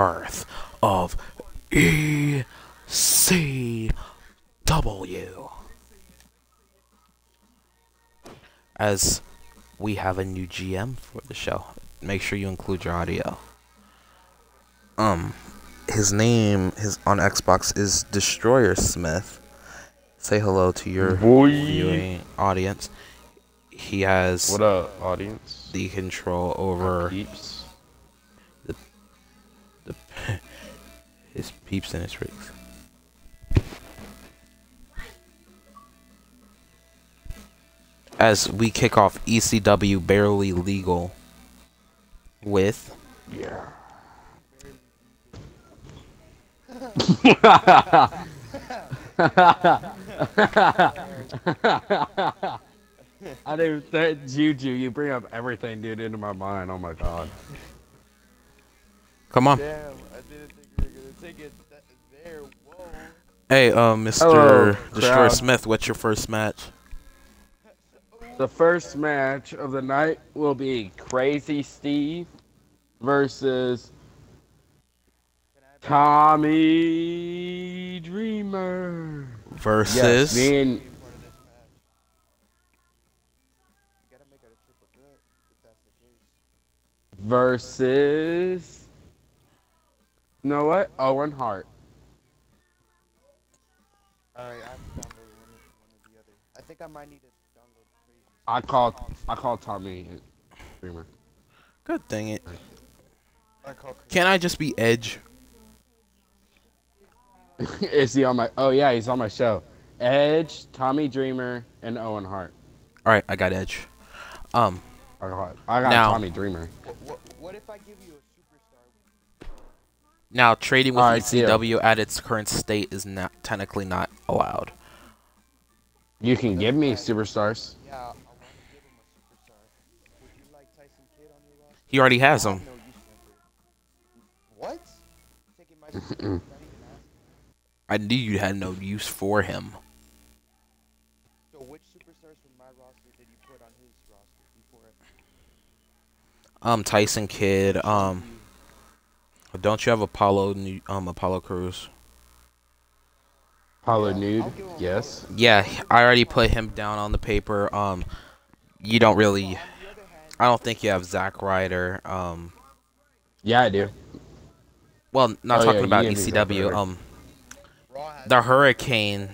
birth of ECW. As we have a new GM for the show. Make sure you include your audio. Um, his name his on Xbox is Destroyer Smith. Say hello to your Boy. viewing audience. He has What up, audience? the control over his peeps and his rigs. As we kick off ECW barely legal with Yeah. I do that Juju. You bring up everything, dude, into my mind. Oh my god. come on. Damn, Hey, uh, Mr. Hello, Destroyer. Smith, what's your first match? The first match of the night will be Crazy Steve versus Tommy Dreamer. Versus Yes, me and Part of this match. You gotta make it a triple threat if that's the case. versus. You know what? Owen Hart. Alright, I have to download one, or- one or the other. I think I might need to download crazy. I call I call Tommy Dreamer. good dang it. I call. Can I just be Edge? Is he on my? Oh yeah, he's on my show. Edge, Tommy Dreamer, and Owen Hart. All right, I got Edge. Um, I got, I got Now- Tommy Dreamer. What, what, what if I give you a superstar? Now trading with Alright, deal. ECW at its current state is not technically not allowed. You can give me superstars. Yeah, I want to give him a superstar. Would you like Tyson Kidd on your roster? He already has I them. have no use for him. What? Taking my superstar without even asking? I knew you had no use for him. So which superstars from my roster did you put on his roster before? it? Um, Tyson Kidd. Um, don't you have Apollo? Um, Apollo Crews. Apollo Yeah, Nude. I'll give him Yes. Yeah, I already put him down on the paper. Um, you don't really. On the other hand, I don't think you have Zack Ryder. Um, Yeah, I do. well, not Oh, talking yeah, about you gave me Zack ECW. Um, the Hurricane.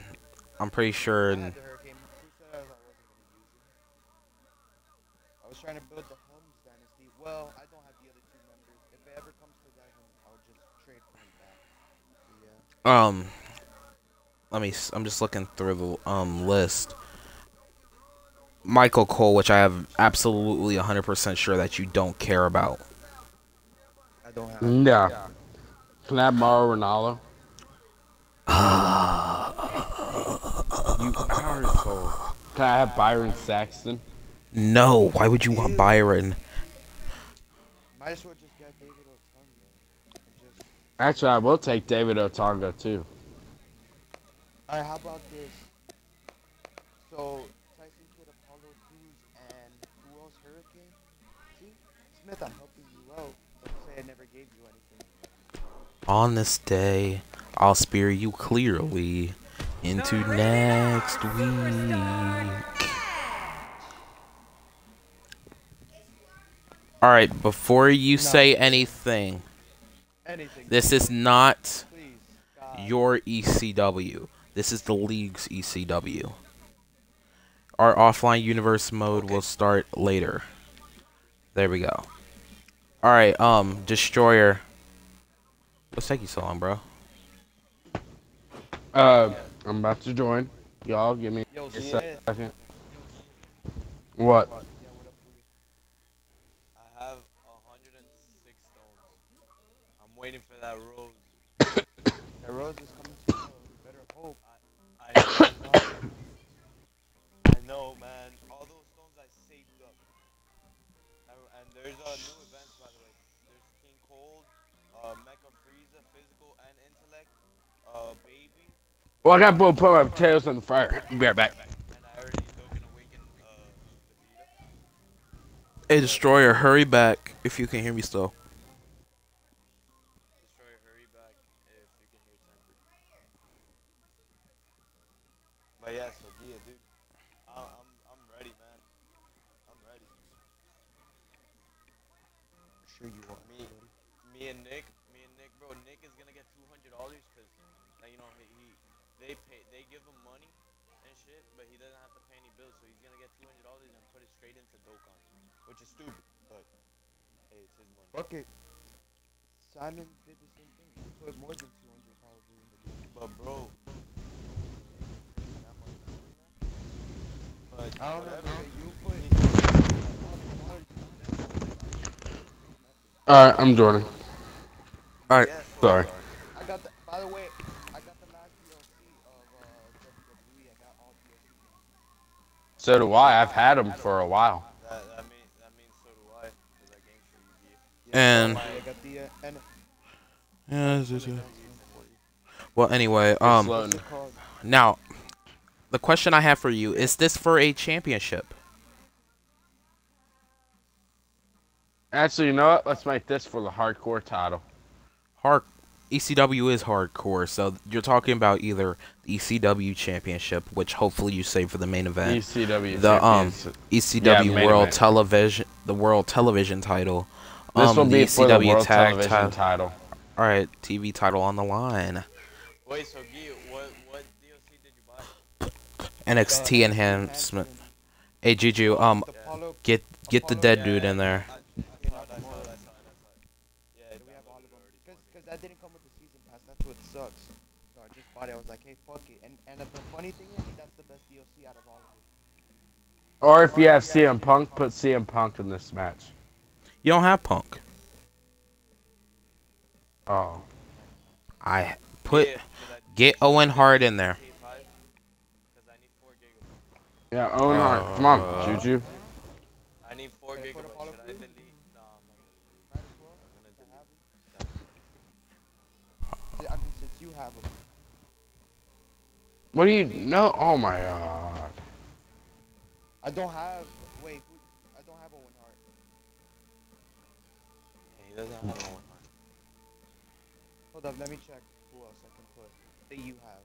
I'm pretty sure. I and- had the Hurricane. Who said I was- I wasn't gonna use it? I was trying to build the Helms dynasty. Well, I don't have the other two members. If it ever comes to that, then I'll just trade for him back. So, yeah. Um, let me. I'm just looking through the um list. Michael Cole, which I have absolutely 100% sure that you don't care about. I don't have. Yeah. Can I have Mauro Ranallo? you asshole. Can I have Byron Saxton? No, why would you want Byron? Might as well just get David Otunga. And just. Actually, I will take David Otunga too. Alright, how about this? So, Tyson Kidd, Apollo Crews, and who else? Hurricane? See? Smith, I'm helping you out. Don't say I never gave you anything. On this day, I'll spear you clearly into next week. Alright, before you say anything, Anything. this is not Please. Your ECW. This is the league's ECW. Our offline universe mode will start later. There we go. Alright, um, Destroyer. What's taking so long, bro? Uh, I'm about to join. Y'all give me Yo, a Smith. second. What? Yeah, what up, Louis? I have 106 stones. I'm waiting for that rose. That rose is coming soon. You better hope. I know, I know, man. All those stones I saved up. And, and there's uh, new events, by the way. There's King Cold, uh, Mecha Frieza, physical and intellect, uh, baby, Well, I gotta put put my potatoes on the fire. Be right back. and I already Dokkan awaken uh, Vegeta. Hey, Destroyer, hurry back if you can hear me still. It's his money. Fuck it. Simon did the same thing. He put more than 200 probably in the game. But bro, but I don't know. You put. All right, I'm Jordan. All right. Yeah, Sorry. I got the. By the way, I got the last DLC of uh, WWE. I got all DLC. So do I. I've had them for a while. And I got uh, yeah, this is- well, anyway, um, loading. what's it called? now the question I have for you is: this for a championship? Actually, you know what? Let's make this for the hardcore title. Hard ECW is hardcore, so you're talking about either the ECW championship, which hopefully you save for the main event, ECW. The, um. ECW Yeah, World event. Television, the World Television title, This um, will the be for the ECW World Tag Television title. title. All right, TV title on the line. Wait, so G, what what DLC did you buy? NXT enhancement. Hey Juju, um, Apollo. get get the dead dude in there. Them? that didn't come with the season pass. That's what sucks. So I just bought it. I was like, hey, fuck it. And and the funny thing is, that's the best DLC out of all of it. Or if you have CM Punk, put CM Punk in this match. You don't have Punk. Oh. I put Yeah, 'cause get Owen Hart in there. K5, 'cause I need four gigabytes. Yeah, Owen Hart. Come on, Uh, Juju. I need four Can I put gigabytes. Should I delete? No, I'm not gonna delete. Might as well. I'm gonna to delete. have 'em. I mean, since you have them. What do you know? Oh my god. I don't have. He doesn't have one. Hold up, let me check who else I can put that you have.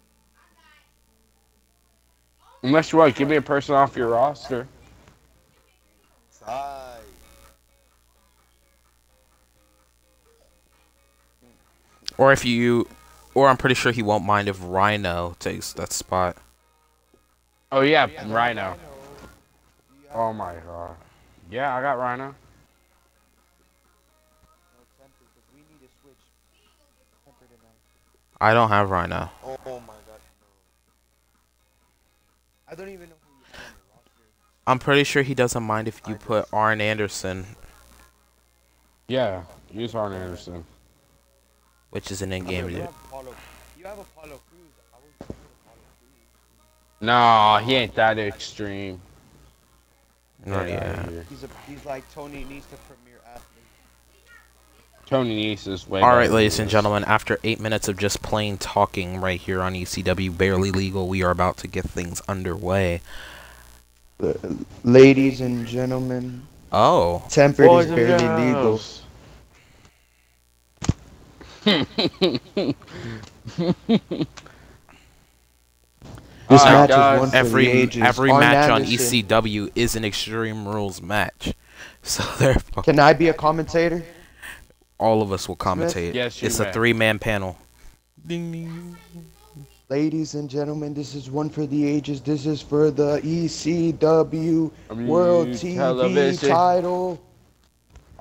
Unless you want, give me a person off your roster. Sigh. Or if you, or I'm pretty sure he won't mind if Rhino takes that spot. Oh yeah, Yeah, Rhino. You have Oh my god. Yeah, I got Rhino. I don't have Rhino. Oh, oh my god. I don't even know who you have on your roster. I'm pretty sure he doesn't mind if you put Arn Anderson, Yeah, use Arn Anderson. which is an in-game mean, dude. have Apollo. You have Apollo Crews. I would Apollo Crews. No, he ain't that extreme. Get yeah. He's a he's like Tony Nese, the premier athlete. Tony Nese is way All better right, than ladies and gentlemen, after eight minutes of just plain talking right here on ECW Barely Legal, we are about to get things underway. Uh, ladies and gentlemen, Oh, tempered Boys is barely legal. This Alright, match guys. is one for every the ages. every Arn match on ECW is an Extreme Rules match, so therefore Can I be a commentator? All of us will commentate. Yes, you it's may. a three-man panel. Ding ding. Ladies and gentlemen, this is one for the ages. This is for the ECW World TV Television title.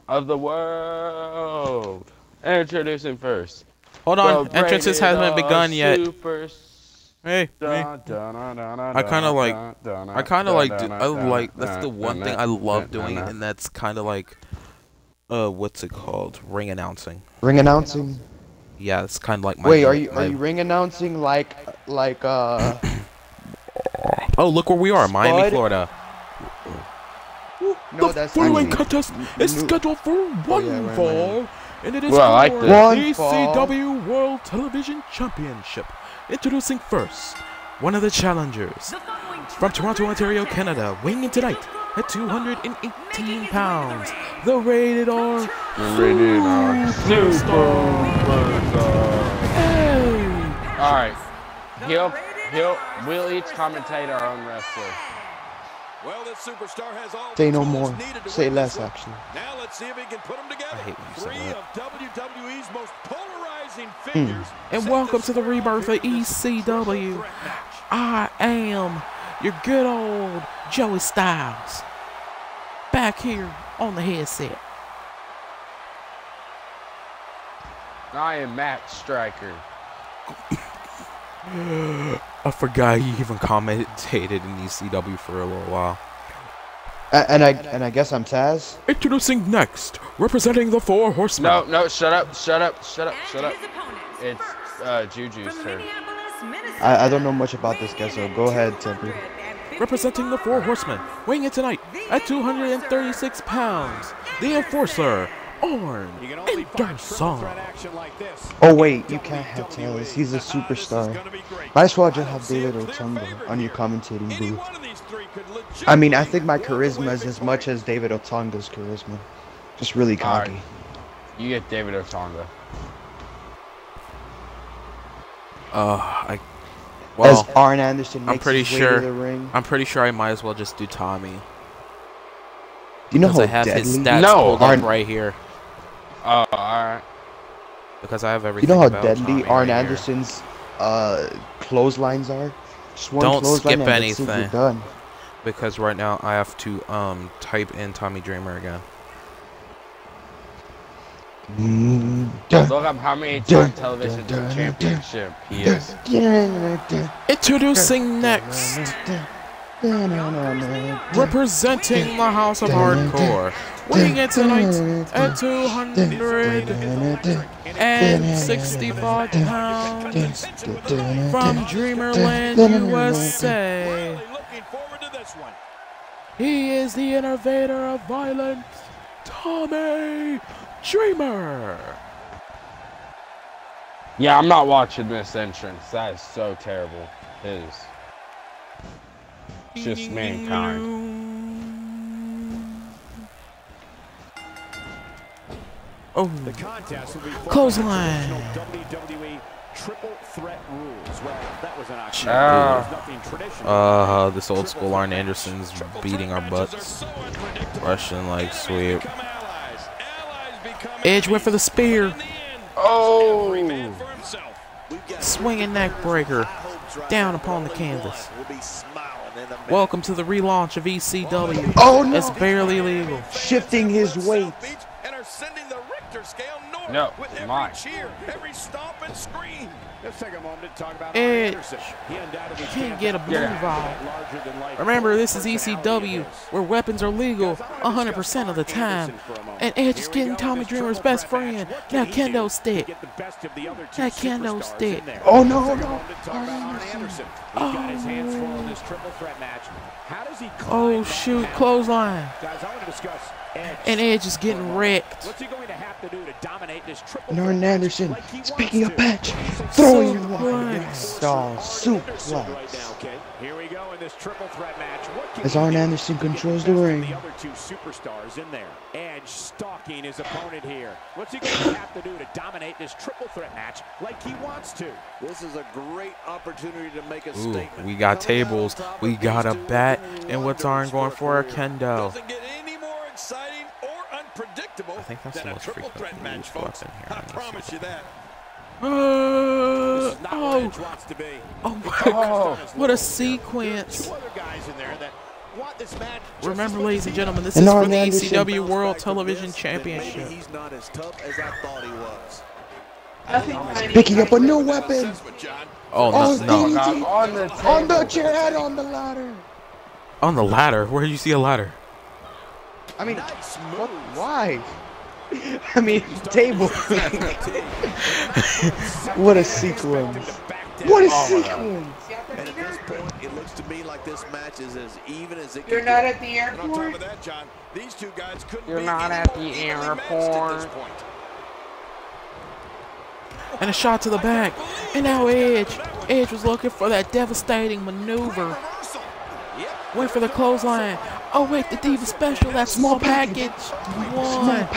of the world. Introducing first. Hold on, the entrances Rated hasn't begun yet. Hey, hey. I I kinda like- I kind of like, I like, that's the one thing I love doing, and that's kind of like, uh, what's it called? Ring announcing. Ring announcing. Yeah, it's kind of like my. Wait, are you are you ring announcing like like uh? Oh, look where we are, Miami, Florida. No, the that's following contest is scheduled for one yeah, right, fall, and it is Well, like for the. ECW World Television Championship. Introducing first, one of the challengers from Toronto, Ontario, Canada, weighing in tonight at 218 pounds, the rated R Rated R Superstar. Superstar. Hey! All right, heel. He'll, we'll each commentate our own wrestler. Well, this superstar has all Say no more. Say less, actually. Now let's see if he can put them together. I hate when you say Three that. of WWE's most polarizing Hmm. figures. And welcome to the rebirth of here in this triple ECW. I am your good old Joey Styles. Back here on the headset. I am Matt Striker. I forgot he even commentated in ECW for a little while. A- And I and I guess I'm Taz. Introducing next, representing the Four Horsemen. No, no, shut up, shut up, shut up, shut up. It's uh, Juju's turn. Minneapolis, Minnesota, I, I don't know much about this guy, so go ahead, Tempe. Representing the Four Horsemen, weighing in tonight at 236 pounds, the Enforcer, Orn You can only Anderson. like. Oh wait, you can't have Taz. He's a Now, this is superstar. gonna. Might as well I just don't have David clear Otunga on your here. commentating booth. one of these three could I mean, I think my charisma is as much as David Otunga's charisma. Just really Alright. cocky. You get David Otunga. Uh, I. as Well, Arn Anderson I'm makes pretty his way sure- to the ring. I'm pretty sure I might as well just do Tommy. you know how I have his deadly? stats No, pulled Arn- up right here. Oh, alright. Because I have everything. You know how about deadly Tommy Arn right. Anderson's uh, clotheslines are. Just one Don't clothesline skip and that's it, you're anything. done. Because right now I have to um type in Tommy Dreamer again. Mm, dun, Look up how many time television dun, dun, championship he is. dun, dun, Introducing next, representing the House of Hardcore, weighing in tonight at 265 pounds from Dreamerland, USA. Really looking forward to this one. He is the innovator of violence, Tommy Dreamer. Yeah, I'm not watching this entrance. That is so terrible. It is. It's just mankind. Oh, The contest will be fought Clothesline. WWE triple threat rules. Well, that was an oxymoron. Ah. There's nothing traditional. uh, this old school Arn Anderson's beating our butts. Russian like sweep. Become allies. Allies become Edge went for the spear. In the end, Oh! every man for. Swinging neck breaker down upon the canvas. Welcome to the relaunch of ECW. Oh no! It's barely legal. Shifting his weight. Beach and undoubtedly can't get a out move for on. Remember, this is ECW, where weapons are legal 100% of the time. And Edge is getting Tommy Dreamer's best friend. Now kendo stick. Get the best of the other two That kendo stick. Oh, no, Let's take a no. moment to talk about Arn Anderson. Anderson. He's got his hands full in this triple threat match. How does he Oh shoot, clothesline. Guys, I want to discuss Edge. And Edge is getting wrecked. What's he going to have to do to dominate this triple And threat Arn Anderson like is picking up to? patch, throwing him Suplex. down, Anderson suplex. right now, okay? Here we go in this triple threat match. What can As he Arn do Anderson to controls the the best of ring. The other two superstars in there. Edge stalking his opponent here. What's he going to have to do to dominate this triple threat match like he wants to? This is a great opportunity to make a Ooh, statement. we got Coming out on tables. We got a bat. And what's Arn going for? A career. kendo. Exciting or unpredictable I think that's than the a most triple frequent threat match, used folks. weapon here I promise you that. Uh, This is not oh, Edge wants to be. oh my Oh. god. What a sequence. two other guys in there that want this match Remember, ladies and gentlemen, this And is for the ECW World Television this, Championship. Maybe he's not as tough as I thought he was. Picking up a new weapon. Oh, Oh, no, no. On the. On the chair on the ladder. On the ladder? Where do you see a ladder? I mean, Nice what? Why? I mean, table. what a sequence. What a sequence. And at this point, it looks to me like this match is as even as it You're can not get. at the And on top airport? of that, John, these two guys couldn't You're be not at the evenly at airport. And a shot to the back. And now Edge. Edge was looking for that devastating maneuver. Reversal. Yep. Went for the clothesline. Oh, wait, the Diva Special. That small package. Small One,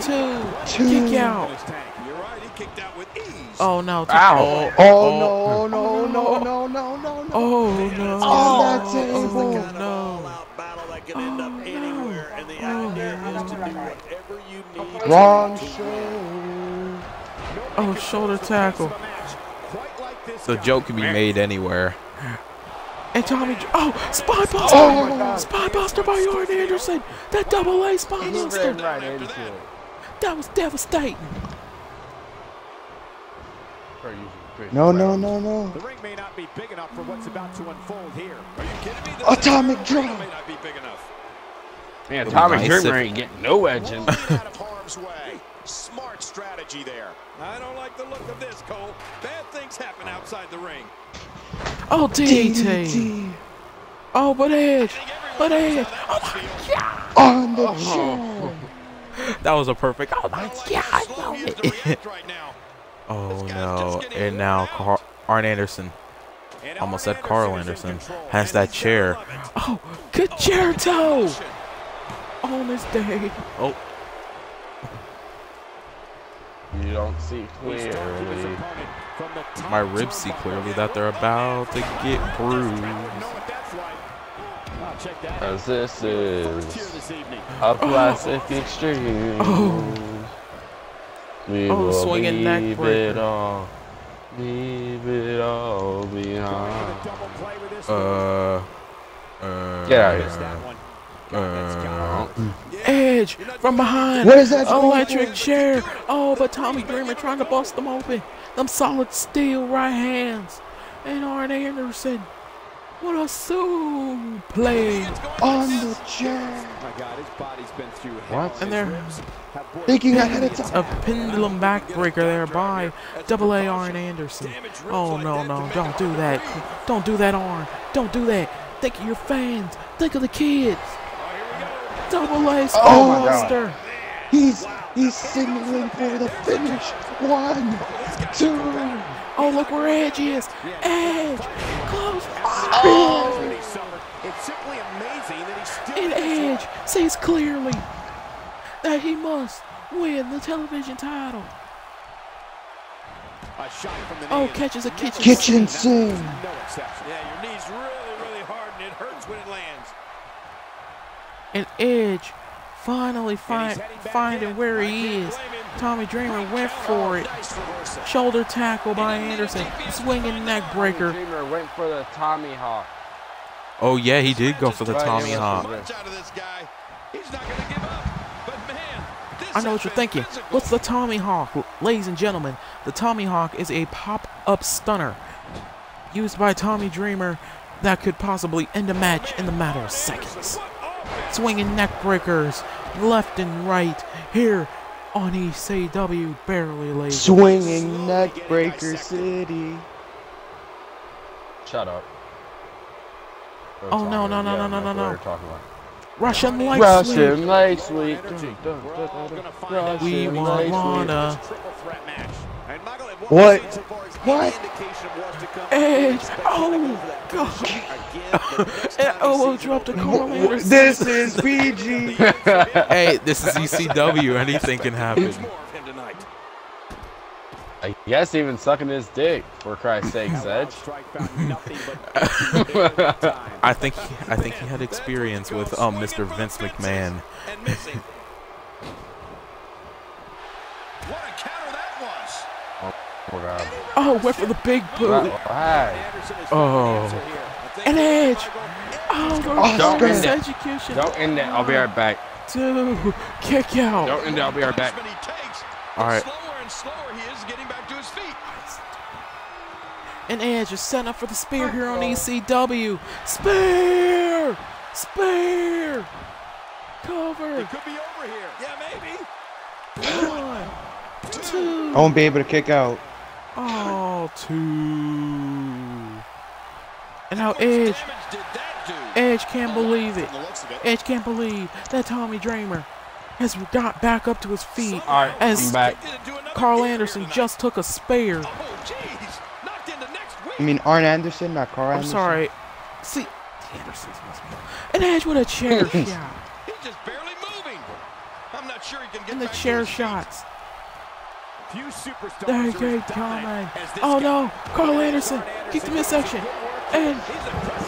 two, Two. kick In out. his tank. You're right. He kicked out with ease. Oh no. Ow. Oh, Oh, no, no, no, no, no, no, no. Oh no. Oh, that This is the table. kind of no. all-out battle that can end up Oh, no. anywhere, and oh, the idea is to do oh, whatever oh, you need. Wrong to show. Oh, shoulder tackle. The joke can be made anywhere. And Tommy, oh, spy oh buster! Oh my spinebuster by Arn Anderson. That double A spy He buster. ran right into it. That was devastating. Per No, no, no, no. The ring may not be big enough for what's about to unfold here. Are you kidding me? The Atomic ring drop. may not be big enough. Man, It'd Tommy nice Dreamer ain't getting no edging. Rolling out of harm's way. Smart strategy there. I don't like the look of this, Cole. Bad things happen outside the ring. Oh, DDT. DDT Oh, but Edge. I But Edge. how that must feel. on the Oh. chair. That was a perfect. Oh my God. how slow he is to react right now. Oh no. And now worn out. Car- Arn Anderson, almost said Carl Anderson is in Anderson, control. has that he's gotta chair. love. Oh, Concerto on this day. Oh, You don't see He's talked to his clearly. Opponent from the top my ribs see clearly that they're about to get Know bruised. what that's like. Oh, check that out. As this First here is this evening. a classic extreme. Oh. We Oh, will swinging neck leave breaker. it all. Leave it all behind. the double play with this Uh, uh. Get outta Missed here. that one. God, that's got Uh. Edge from behind. What is that? Electric chair. Oh, but Tommy Dreamer trying to bust them open. Them solid steel right hands. And Arn Anderson. What a suplex. On the chair. My God, his body's been through What? hell. And they're- His ribs have bore- Thinking ahead of time. A pendulum backbreaker there by Double A Arn Anderson. Oh, no, no. Don't do that. Don't do that, Arn. Don't do that. Think of your fans. Think of the kids. Oh, double A Oh my He's he's signaling for the finish. One, two. Oh, look where Edge is. Edge. Close. That's what. It's simply amazing that he's still And Edge sees clearly that he must win the television title. a shot from the Oh, catches a kitchen. Kitchen That's sink. No exception. Yeah, your knee's really, really hard and it hurts when it lands. And Edge finally find, finding where he is. Tommy Dreamer went for it. Shoulder tackle by Anderson. Swinging neck breaker. Dreamer went for the Tommy Hawk. Oh, yeah, he did go for the Tommy Hawk. Punch out of this guy. He's not going to give up. But man, I know what you're thinking. What's the Tommy Hawk? Ladies and gentlemen, the Tommy Hawk is a pop up stunner used by Tommy Dreamer that could possibly end a match in the matter of seconds. Swinging neck breakers left and right here on ECW Barely Late. Swinging neck breaker city. Shut up. Oh, no, no, no, no, no, no, no. we're talking about. Russian leg sweep. Russian leg sweep. Energy. Dun, dun, We're dun, all dun, gonna find dun. out We Russian want light sweep. wanna. Triple threat match. And What? wasn't so far as What? any indication of what's to come. Edge. Oh, him to go for that God. finish. Again, the next And elbow sees drop to an Carl opening, Anderson. This is PG. Hey, this is ECW. Anything can happen. There's more of him tonight. I guess even sucking his dick, for Christ's sakes, That Edge. strike found nothing but every time. I think I think he had experience with um Mr. Vince McMahon. And missing. What a counter that was. Oh, God. Oh, went for the big boot. Hey. Oh. here. I think And Michael- Edge. Oh, the Don't reverse end it. execution. Don't end it. I'll be right back. Two. Kick out. Don't end it. I'll be right back. He takes, All the right. Slower and slower he is getting back to his feet. And Edge is setting up for the spear here on ECW. Spear! Spear! Cover! It could be over here. Yeah, maybe. One, two. I won't be able to kick out. Oh, two. And now Edge, damage did that do? Edge can't believe it. From the looks of it. Edge can't believe that Tommy Dreamer has got back up to his feet All right, as I'm back. Did it do another Carl Anderson just took a spear. Oh, jeez. Knocked into next week. I mean Arn Anderson, not Carl I'm Anderson. sorry. See, Andersons must be. And Edge with a chair shot. He's just barely moving. I'm not sure he can get And the chair shots. feet. Shots. Few superstars There are he as came dominant coming. as this Oh no, Carl Anderson. Anderson Keep the with midsection. And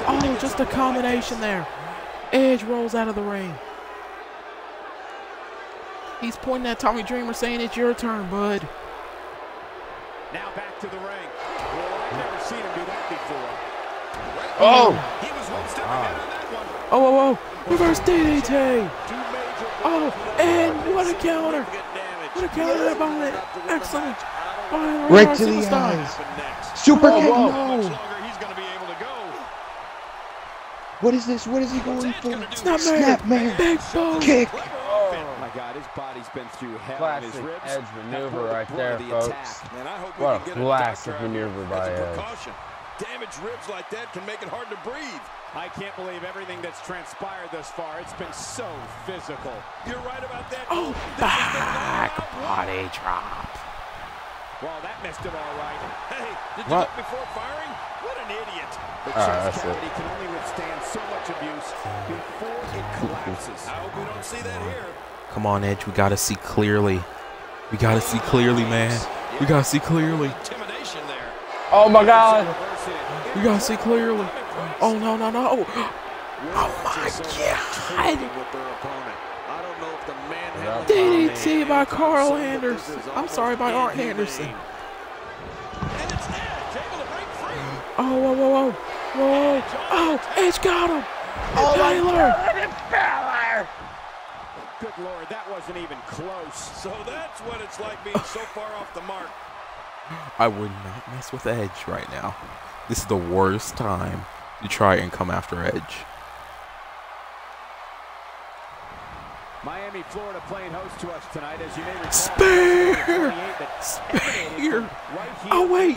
oh, just a combination there. Edge rolls out of the ring. He's pointing at Tommy Dreamer saying it's your turn, bud. Now back to the ring. Well, I've never seen him do that before. Oh! He was one step ahead on that one. Oh, oh, oh. Reverse DDT. Oh, and what a counter. Significant damage. What a counter by it. Excellent. By Right to the Superstar. eyes. Super oh, kick, whoa. no. Much longer he's going to be able to go. What is this? What is he going for? Snapmare. Snapmare. Big boom. Kick. Oh my God, his body's been through hell and his ribs. edge maneuver right there, the folks. Man, I hope we What can a get a classic doctor out here maneuver as by a Edge. precaution. Damaged ribs like that can make it hard to breathe. I can't believe everything that's transpired thus far. It's been so physical. You're right about that. Oh, Cole. This back body drop. Well, that missed him all right. Hey, did you What? look before firing? What an idiot. The Ah, chest that's it. cavity can only withstand so much abuse before it collapses. I hope we don't see that here. Come on, Edge. We gotta see clearly. We gotta see clearly, man. We gotta see clearly. Intimidation there. Oh my god! Reverse. We gotta see clearly. Oh no no no! Oh my God. With their opponent. I don't know if the man DDT by Carl Anderson. I'm sorry, by Arn Anderson. And it's Edge able to break free. Oh whoa whoa whoa whoa! Oh, Edge got him. Oh Tyler. Good Lord, that wasn't even close. So that's what it's like being so far off the mark. I would not mess with Edge right now. This is the worst time to try and come after Edge. Miami, Florida playing host to us tonight. As you may recall, Spear! December 28 that Spear! right Oh wait.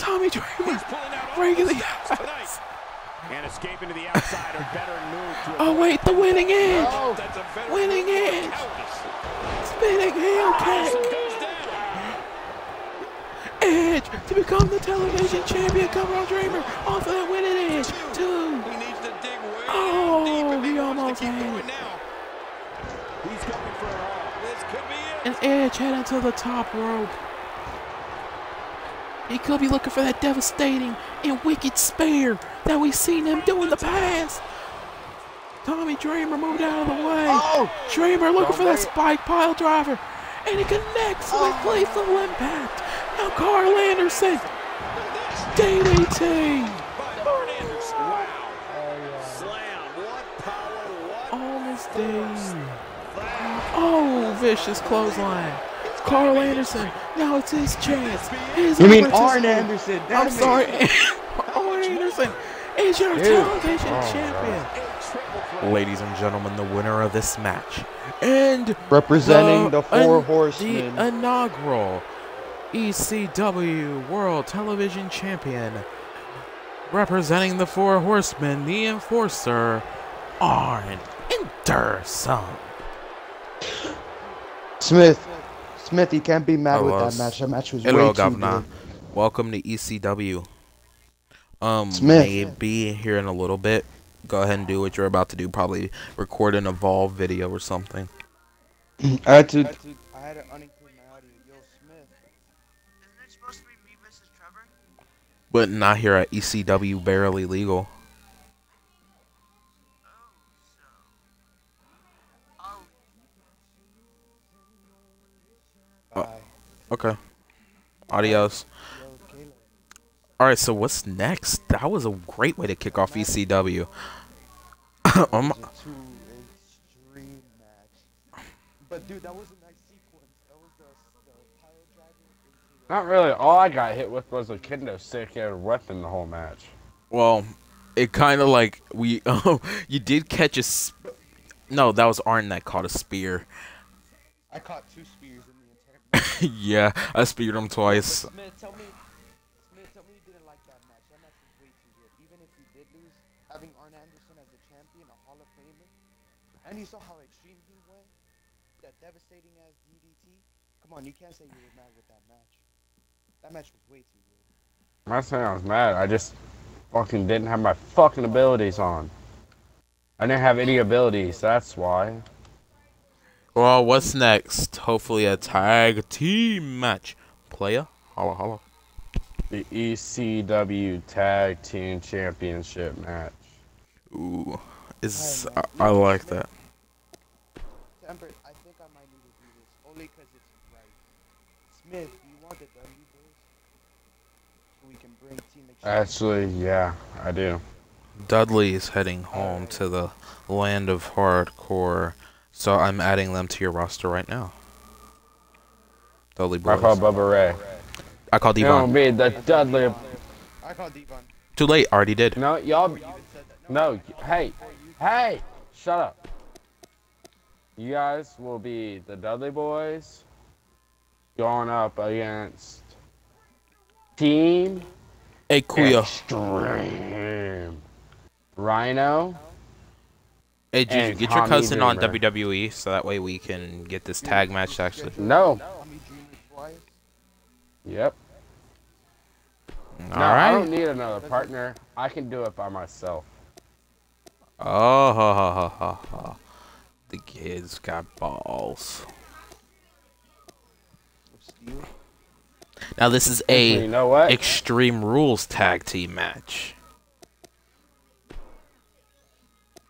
Tommy Dreamer. Out in the the stops eyes. tonight. And escaping to the outside, a better move to Oh wait, the winning Edge. Oh, that's a Winning edge. Spinning heel kick. Edge to become the television champion. Come on, Dreamer. Off of that winning Edge. Two. He needs to dig way Oh, deep he, almost had it. now. He's coming for it all. This could be it. And Edge heading to the top rope. He could be looking for that devastating and wicked spear that we've seen him do in the past. Tommy Dreamer moved out of the way. Oh! Dreamer looking for that spike pile driver. And he connects with oh. lethal impact. Now Carl Anderson. DDT. By Arn Anderson. Wow. Slam. What power. What Almost dead. Oh, vicious clothesline. Carl Anderson. Now it's his chance. His You mean. Arn Anderson? I'm sorry. Arn Anderson is your Dude. television Oh, champion. A triple threat. Ladies and gentlemen, the winner of this match. And Representing the, four un- horsemen. The inaugural ECW World Television Champion. Representing the four horsemen, the enforcer, Arn Anderson. Smith. Smith, you can't be mad with Hello, that match. That match was Hello, way too Governor. good. Welcome to ECW. Um, Smith. maybe here in a little bit. Go ahead and do what you're about to do. Probably record an Evolve video or something. I had to. I had to uninclude my But not here at ECW Barely Legal. Oh, so. Oh, Okay. Adios. All right. So what's next? That was a great way to kick off ECW. um, It was a two extreme match. But dude, that was a nice sequence. That was the, the pile driver into the Not really. All I got hit with was a kendo stick and a weapon the whole match. well, it kind of like we. Oh, you did catch a. Sp- no, that was Arn that caught a spear. I caught two spears in the entire match. yeah, I speared him twice. But Smith, tell me, Smith, I'm not saying I was mad. I just fucking didn't have my fucking abilities on. I didn't have any abilities. That's why. Well, what's next? Hopefully a tag team match. Player, holla holla. The ECW Tag Team Championship match. Ooh, is I. I like that. Temper, I think I might need to do this only 'cause it's right. Smith, do you want the Dudley boys? So we can bring Team Extreme. Actually, yeah, I do. Dudley is heading home to the land of hardcore, so I'm adding them to your roster right now. Dudley I boys. call Bubba Ray. I call You know Devon. me, the Dudley. I call Devon. Too late. Already did. No, y'all. You even said that. No, hey, hey, shut up. You guys will be the Dudley Boys going up against Team Hey, Kuya. Extreme. Rhino. Hey, Juju, and get your Tommy cousin on WWE so that way we can get this tag match actually. No. Tommy Dreamer twice. Yep. All no, I don't need another partner. I can do it by myself. Oh, ha, ha, ha, ha, ha. The kid's got balls. Of steel. Now this is Actually, you a know what? Extreme Rules tag team match.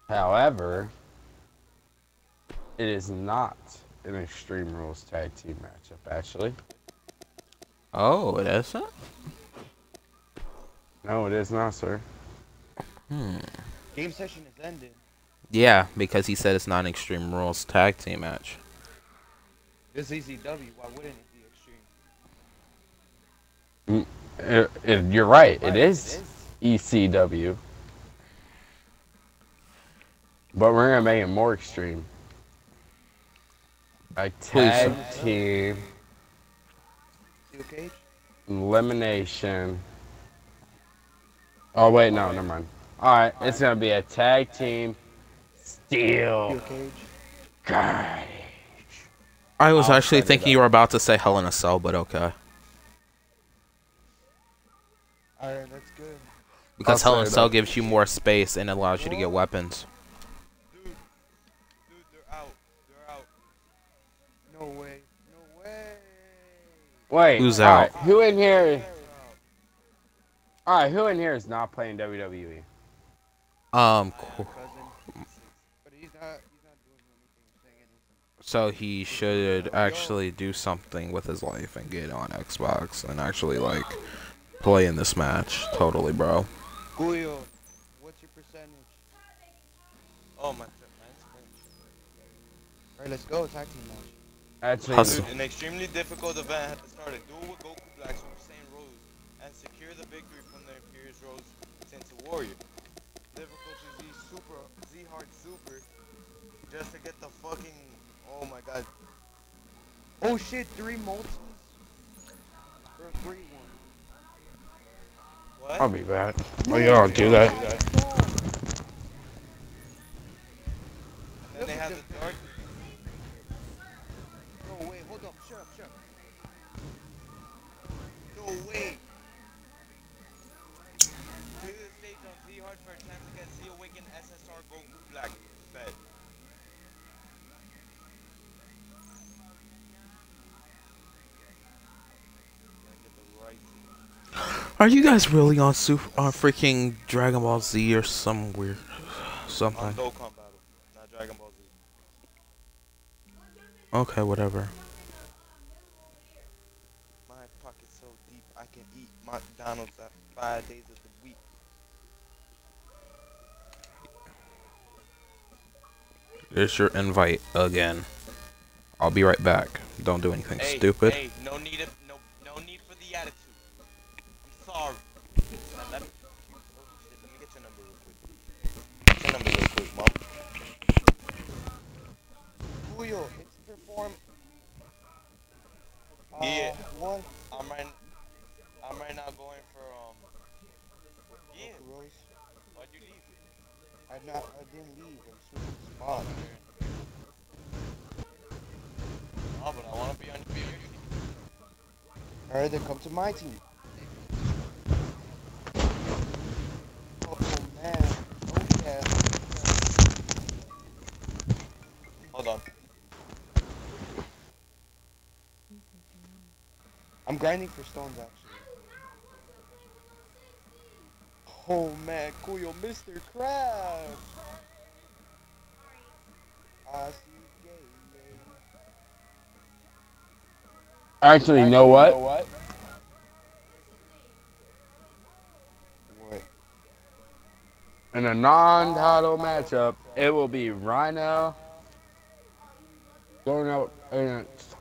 However, it is not an Extreme Rules tag team matchup, actually. Oh, it isn't. No, it is not, sir. Hmm. Game session is ended. Yeah, because he said it's not an Extreme Rules tag team match. This ECW, why wouldn't it be extreme? It, it, you're right. It is ECW. But we're gonna make it more extreme. A tag team elimination. Oh wait, no, never mind. All right, it's gonna be a tag team steel Steel cage? cage. I was actually thinking you were about to say Hell in a Cell, but okay. Alright, that's good. Because I'll Hell in a set it Cell gives you more space and allows you to get weapons. Dude, dude, they're out. They're out. No way. No way. Wait, Who's all right, out? Who in here? Alright, who in here is not playing? WWE? Um, cool. cousin. But he's not, he's not doing anything, saying anything. so he should actually do something with his life and get on Xbox and actually like play in this match. Totally, bro. Guyo, what's your percentage? Oh my Alright, let's go. Tag team match. Actually, Hustle. Dude, an extremely difficult event had to start a duel with Goku Black Super Saiyan Rose and secure the victory from the Imperious Rose Sensu Warrior. Difficulty Z Super Z Hard Super just to get the fucking oh my god. Oh shit, three multis? Or a free one? What? I'll be back. Oh, you don't do that. And they have the dark No way, hold up, shut up, shut up. No way! Are you guys really on super on freaking Dragon Ball Z or some weird something? Dokkan Battle, not Dragon Ball Z. Okay, whatever. My pocket's so deep I can eat McDonald's at five days of the week. There's your invite again. I'll be right back. Don't do anything Hey, stupid. Hey, no need Guyo, it's perform. Uh, Yeah. One. I'm right I'm right now going for um Yeah, Rose. why'd you leave? I not. I didn't leave. I'm switching spots. Oh, but I wanna be on your team. Alright, then come to my team. Oh man. Oh yeah. Hold on. I'm grinding for stones actually. Oh man, cool, Mr. Crab. I see gay, gay. Actually, you know what? What? In a non-title matchup, it will be Rhino going out Against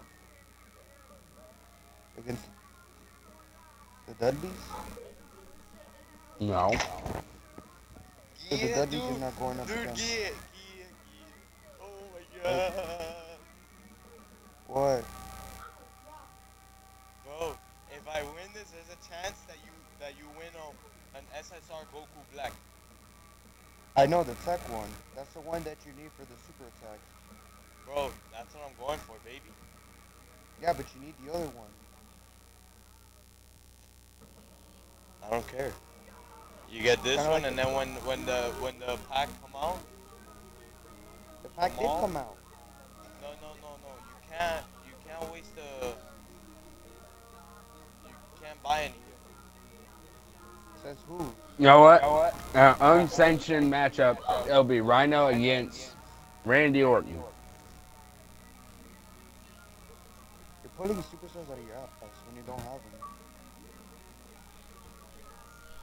the Dudleys? no. So the Dudleys are not going up Dude, against. yeah, yeah, yeah. Oh my god. What? Bro, if I win this, there's a chance that you that you win um, an SSR Goku Black. I know the tech one. That's the one that you need for the super attack. Bro, that's what I'm going for, baby. Yeah, but you need the other one. I don't care. You get this one, like and then when when the when the pack come out, The pack did Jamal? come out. no no no no, you can't you can't waste the you can't buy any. Says who? You know what? An unsanctioned matchup. It'll be Rhino against Randy Orton. You're pulling superstars out of your ass when you don't have them.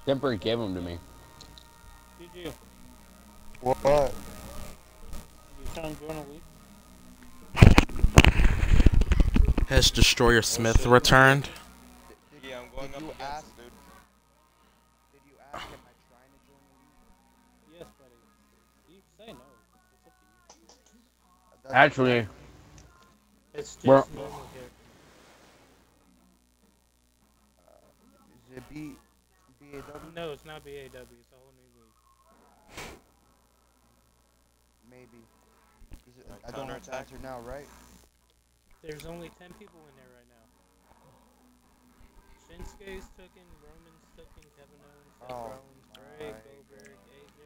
Temper gave them to me. GG. What? You trying to join a league? Has Destroyer Smith returned? Yeah, I'm going Did up you against ask- dude. Did you ask am I trying to join the league? Yes, buddy. You say no. It's up to you. That's- Actually, It's just Well- normal here. Is it B BAW? No, it's not BAW. It's a whole new league. Maybe. Is it, Like I don't have to answer now, right? There's only 10 people in there right now. Shinsuke's taken, Roman's taken, Kevin Owens, Seth Oh Rollins, Bray, my Goldberg, AJ,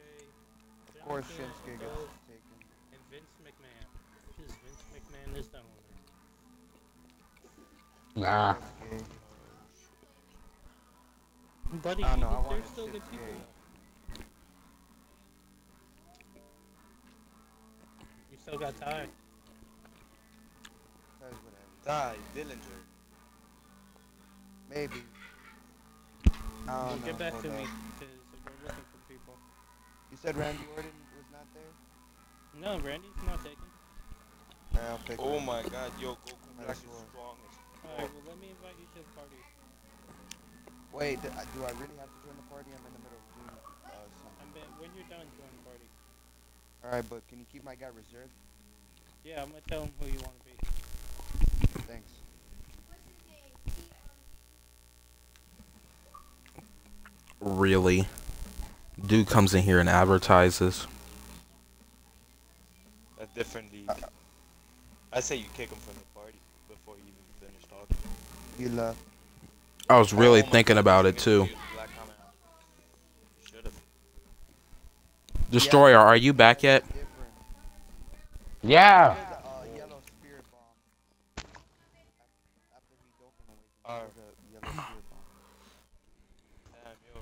Of course, John Cena, Shinsuke Cole, gets taken. and Vince McMahon. Because Vince McMahon is the owner. nah. Okay. Buddy, I don't know, I there's still good people. You still got time. That's whatever. Die, Dillinger. Maybe. I Well, don't get back to up. me, because we're looking for people. You said Randy Orton was not there? No, Randy's not taken. Alright, Oh Randy. my god, yo, Goku Black Nice is strong as Alright, well, let me invite you to the party. Wait, do, do I really have to join the party? I'm in the middle of doing uh, something. ba- when you're done, join the party. Alright, but can you keep my guy reserved? Yeah, I'm gonna tell him who you want to be. Thanks. Really? Dude comes in here and advertises. a different league. I say you kick him from the party before you even finish talking. You left. I was really Oh thinking God, about it too. the black comment. You should've. Destroyer, are you back yet? Yeah. There's a yellow spirit bomb. Af- After he doping away, Alright. there's a yellow spirit bomb. Damn, yo,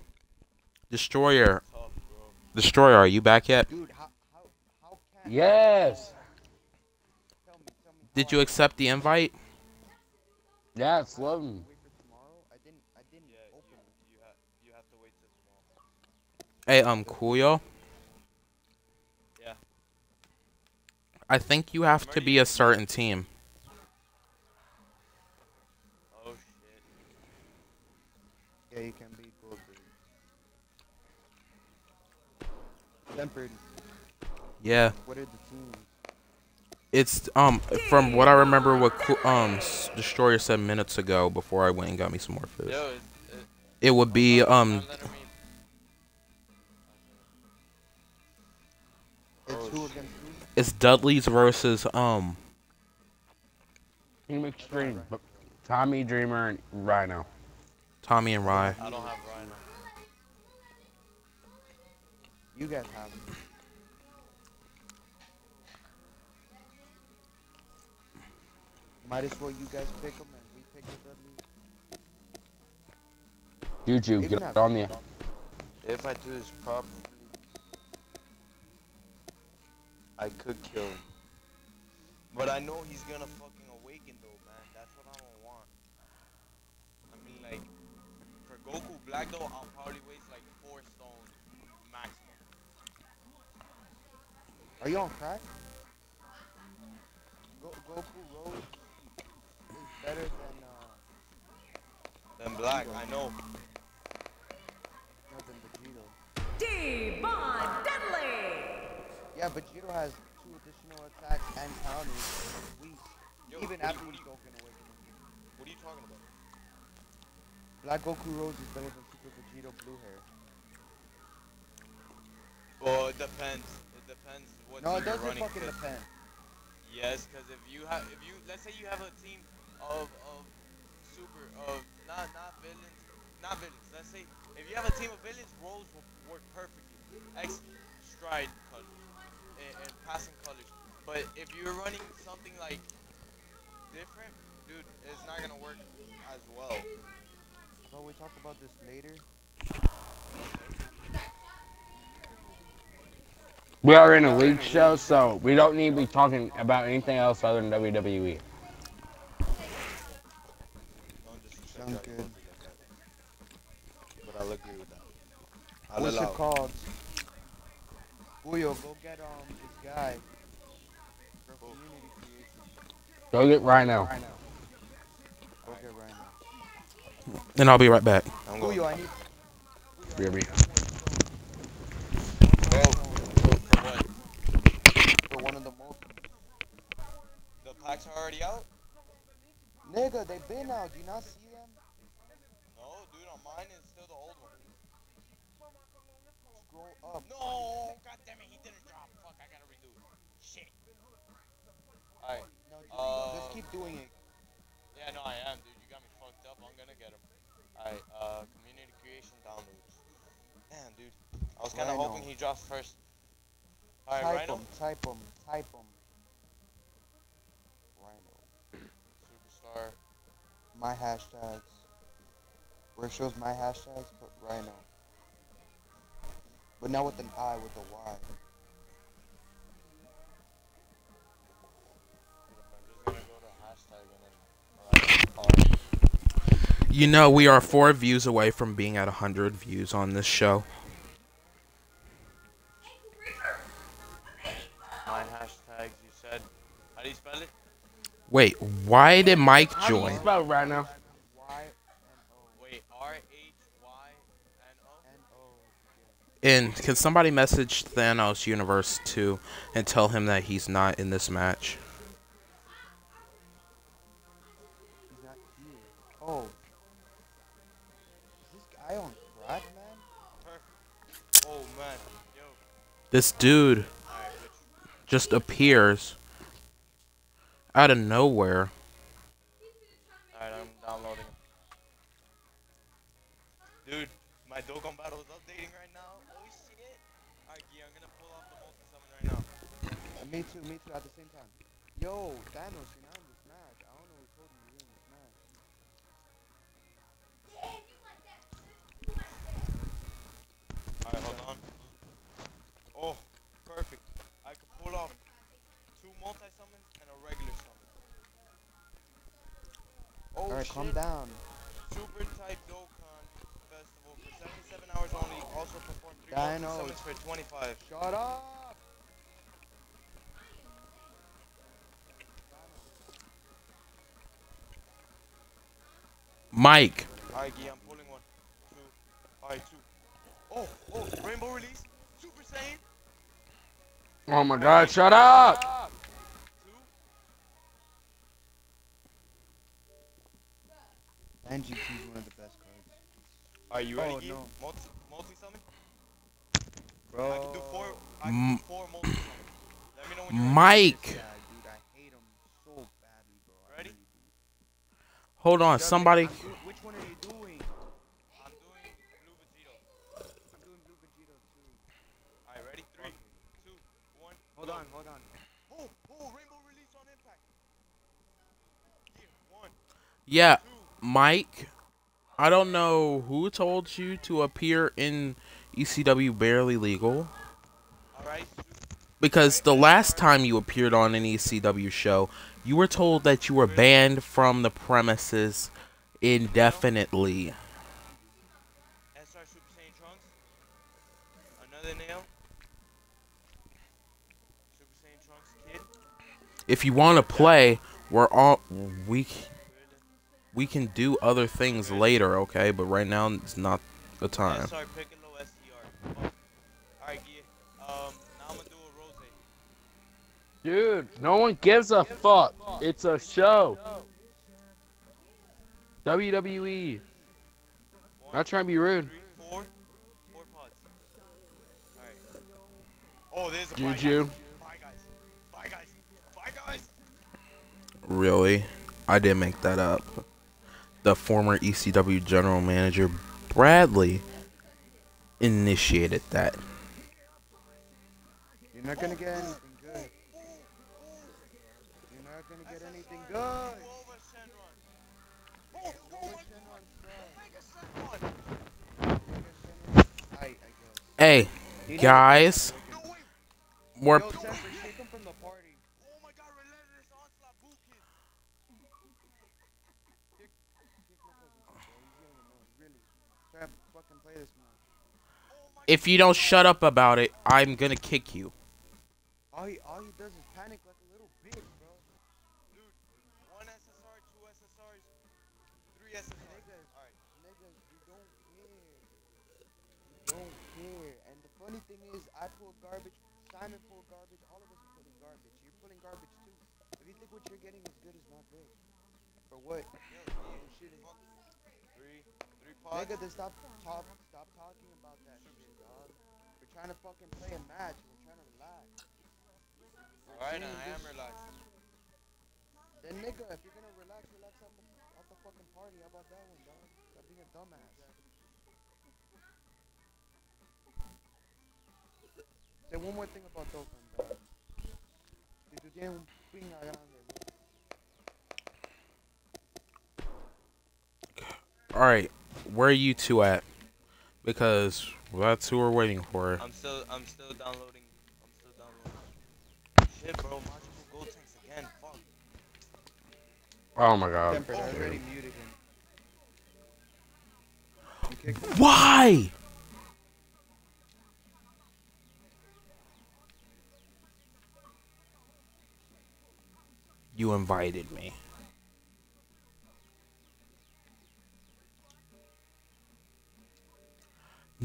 Destroyer. Destroyer, are you back yet? Dude, how how how can Yes. Tell me, tell me. Did you accept the invite? Yeah, it's Logan. Wait for tomorrow. I didn't. I didn't Yeah, you, open it. you, ha- you have to wait till tomorrow. Hey, um, Coolio. Yeah. I think you have to be a certain team. Oh shit. Yeah, you can be Goldberg. Tempered. Yeah, What are the teams? it's um from what I remember what um Destroyer said minutes ago before I went and got me some more food. Yo, it, it, It would be um it's Dudley's versus um Team Extreme. but Tommy Dreamer and Rhino. Tommy and Rye. I don't have Rhino. You guys have them. Might as well you guys pick them and we pick the Dudley. Juju, Even get have- on me. If I do this properly, I could kill him. But I know he's gonna fucking awaken though, man. That's what I don't want. I mean, like, for Goku Black though, I'll probably waste like four stones maximum. Are you on crack? Go Goku Rose is better than uh Then Black, I know. no, than Vegito. Devon Dudley. Yeah, Vegito has two additional attacks and counters. Weak. Yo, Even after you- he's awakening. What are you talking about? Black Goku Rose is better than Super Vegito Blue Hair. Well, it depends. It depends what no, it doesn't fucking 'cause- depend. Yes, because if you have, if you, let's say you have a team of of super of not not villains, not villains. Let's say if you have a team of villains, roles will work perfectly. X stride colors and, and passing colors. But if you're running something like different, dude, it's not gonna work as well. But we talk about this later. We are in a league show, so we don't need to be talking about anything else other than. WWE. Sounds good. ideas like that. But I'll agree with that. I'll What's allow. it. called? Julio, go get um this guy for community creation. Go get Rhino. Go get right now. And I'll be right back. I'm going. Julio, I need BRB. Go. For what? for one of the most. The packs are already out? Nigga, they been out. Do you not see them? No, dude, on mine is still the old one. Scroll up. No, Alright, Uh, just keep doing it. yeah, no, I am, dude. You got me fucked up. I'm gonna get him. Alright, uh, community creation downloads. Damn, dude. I was kinda Rhino. hoping he drops first. Alright, type Rhino. them, type them, type them. Rhino. Superstar. My hashtags. Where it shows my hashtags, put Rhino. But not with an I, with a Y. You know, we are four views away from being at 100 views on this show. My hashtags, you said. How do you spell it? Wait, why did Mike How do you join? spell Rhino? Y N Wait, R H Y N O? O N O. And can somebody message Thanos Universe 2 and tell him that he's not in this match? This dude just appears out of nowhere. Alright, I'm downloading. Dude, my Dokkan battle is updating right now. Oh shit. Alright, Gee, I'm gonna pull off the multi summon right now. Uh, me too, me too, at the same time. Yo, Thanos, Oh Alright, calm down. Super type Dokkan festival for 77 hours only. Also perform three Dinos. summons for 25. Shut up! Mike, Alright, Gee, I'm pulling one. Two. Alright, two. Oh, oh, rainbow release. Super Saiyan. Oh my god, shut up! NGT is one of the best cards. Are you ready, Oh, Gee? no. Multi, multi summon? Bro. I can do four. I M- can do four multi summons. Let me know when you're ready. Mike. Yeah, dude, I hate him so badly, bro. Ready? really hold on, Doug, somebody. Do- which one are you doing? I'm doing blue Vegito. I'm doing Blue Vegito too. Alright, ready? Three, two, one. Hold go. on, hold on. Oh, oh, rainbow release on impact. Here, one, Yeah, two, Mike I don't know who told you to appear in ECW Barely Legal. Because the last time you appeared on an ECW show, you were told that you were banned from the premises indefinitely. SR Super Saiyan Trunks. Another nail. Super Saiyan Trunks kid. If you want to play, we're all we we can do other things later, okay? But right now it's not the time. SR Piccolo STR. Fuck. Alright, Um, now I'm gonna do a rose. Dude, no one gives a fuck. It's a show. WWE. Not trying to be rude. Three, four, four pods. Alright. Oh, there's a Juju. Bye guys. Bye guys. Bye guys. Really? I didn't make that up. The former ECW general manager Bradley initiated that. You're not gonna get anything good. You're not gonna get anything good. Go over Shenron. Oh, oh my god. Mega Shenron. I, I guess. Hey, guys, No, wait. we're Yo, Temper, take him from the party. Oh my god, relentless onslaught boot kid. Kick, kick my cousin, bro. He's getting annoying, really. Try to fucking play this man. Oh my if you don't shut up about it, I'm gonna kick you. All he, all he does is panic like a little bitch, bro. Dude, one SSR, two SSRs, three SSRs. Niggas, Alright. niggas, we don't care. We don't care. And the funny thing is, I pull garbage, Simon pulled garbage, all of us are pulling garbage. You're pulling garbage too. If you think what you're getting is good, it's not good. For what? Yo, Fucking shit is Three, three pods. Nigga, then stop stop talking about that shit, dog. We're trying to fucking play a match. We're trying to relax. Alright, I am relaxed. Then nigga, if you're gonna relax, relax out the, out the fucking party. How about that one, dog? Stop being a dumbass. Say one more thing about Dokkan, dog. Si tú tienes un pinga grande. All right, where are you two at? Because that's who we're waiting for. I'm still, I'm still downloading. I'm still downloading. Shit, bro, magical gold tanks again. Fuck. Oh my god. Tempered, I already muted him. You kicked him? Why? You invited me.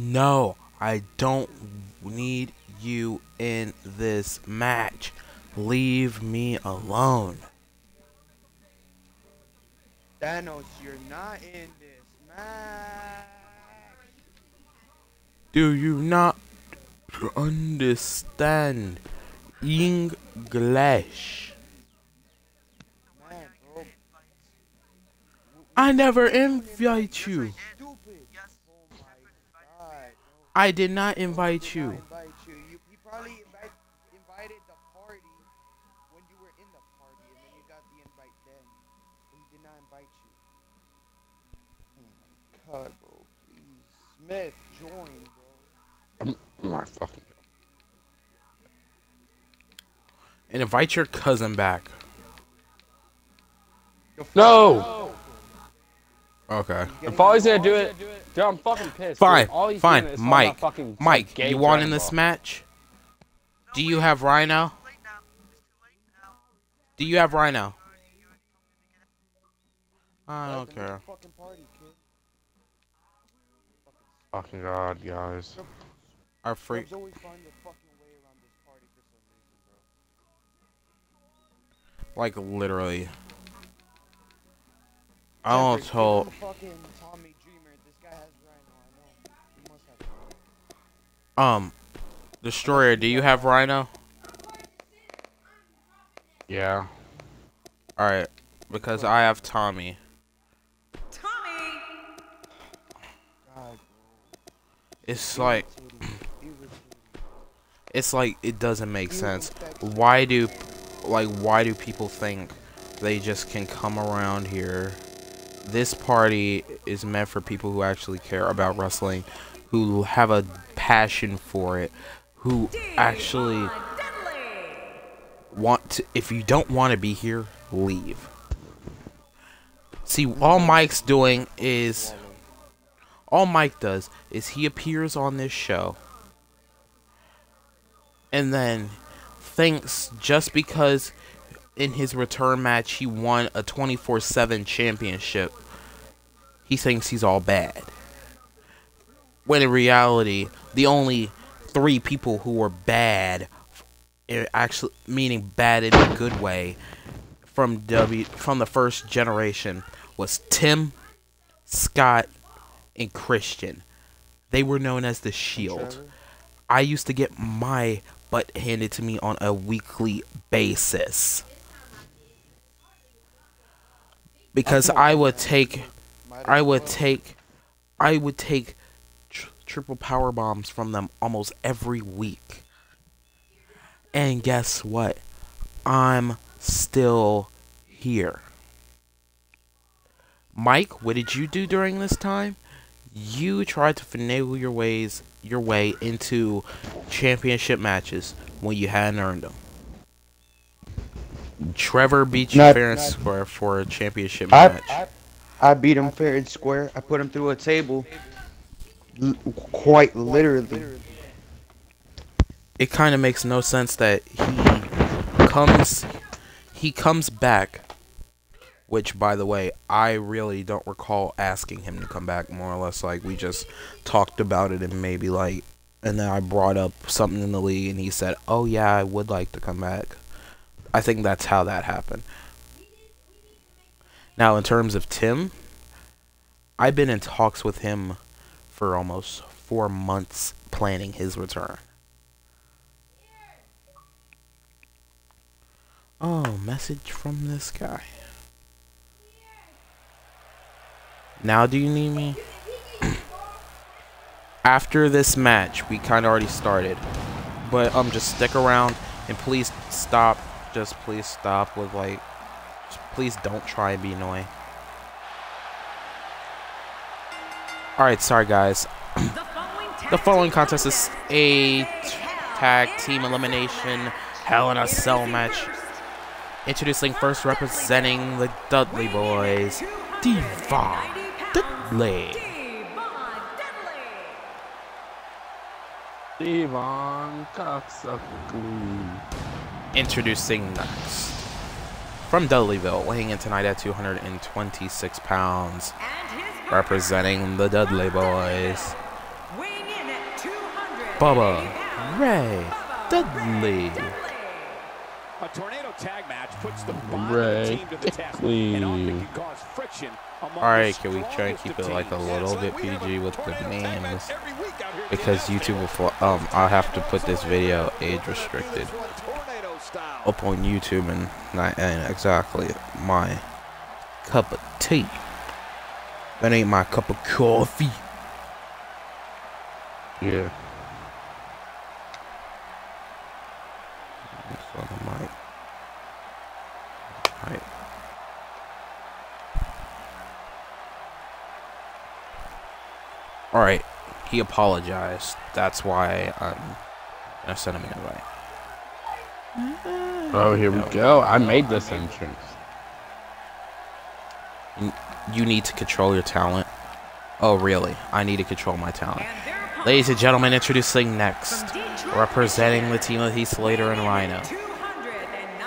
No, I don't need you in this match. Leave me alone. Thanos, you're not in this match. Do you not understand English? I never invite you. Stupid. Yes. Oh my god. bro. I did not invite you. not invite you. You, you probably invited the party when you were in the party, and then you got the invite then. He did not invite you. Oh my god, bro. Please. Smith, join, bro. My fucking. And invite your cousin back. No! Okay. Getting If all he's gonna do involved? it, dude, I'm fucking pissed. Fine, dude. All he's fine. doing is Mike, fucking Mike, you want Dragon in this match? Do you have Rhino? It's too late now. It's too late now. Do you have Rhino? You already told me to get it. I don't care. fucking party, kid. Fucking god, guys. Our freak. Scrubs always He must have. Um, Destroyer, do you have Rhino? Yeah. All right, because I have Tommy. Tommy! It's like Irritating. Irritating. it's like it doesn't make sense. Why do like why do people think they just can come around here, this party is meant for people who actually care about wrestling, who have a passion for it, who actually want to. If you don't want to be here, leave. See, all Mike's doing is. All Mike does is he appears on this show and then thinks just because in his return match he won a 24-7 championship he thinks he's all bad when in reality the only three people who were bad eh, actually meaning bad in a good way from W from the first generation was Tim, Scott, and Christian. They were known as the Shield. I used to get my butt handed to me on a weekly basis. Because I would take I would take I would take tr triple power bombs from them almost every week. And guess what? I'm still here. Mike, what did you do during this time? You tried to finagle your ways your way into championship matches when you hadn't earned them. Trevor beat you fair and square for a championship I, match. I, I beat him fair and square. I put him through a table. L- quite literally. it kind of makes no sense that he comes he comes back which by the way i really don't recall asking him to come back more or less like we just talked about it and maybe like and then i brought up something in the league and he said oh yeah i would like to come back i think that's how that happened now in terms of tim i've been in talks with him for almost four months planning his return Oh, message from this guy. Now do you need me? After this match, we kind of already started. But um just stick around and please stop. Just please stop with like please don't try and be annoying. Alright, sorry guys. the following contest is a tag team elimination Hell in a Cell match. Introducing first representing the Dudley Boys, Devon Dudley. Devon Coxsuckly. Introducing next. From Dudleyville, weighing in tonight at 226 pounds, representing the Dudley Boys, Bubba Ray Dudley. A tornado tag match puts the Ray team to the test and often can cause friction among Alright, can we try and keep it like a little bit PG with the names? every week out here Because YouTube will, fl- um, I'll have to put this video age restricted tornado style. Up on YouTube and not and exactly my cup of tea. That ain't my cup of coffee. Yeah. Alright, he apologized. That's why I'm gonna send him an invite. Mm-hmm. Oh, here we go. I made this entrance. You need to control your talent. Oh, really? I need to control my talent. Ladies and gentlemen, introducing next, representing the team of Heath Slater and Rhino.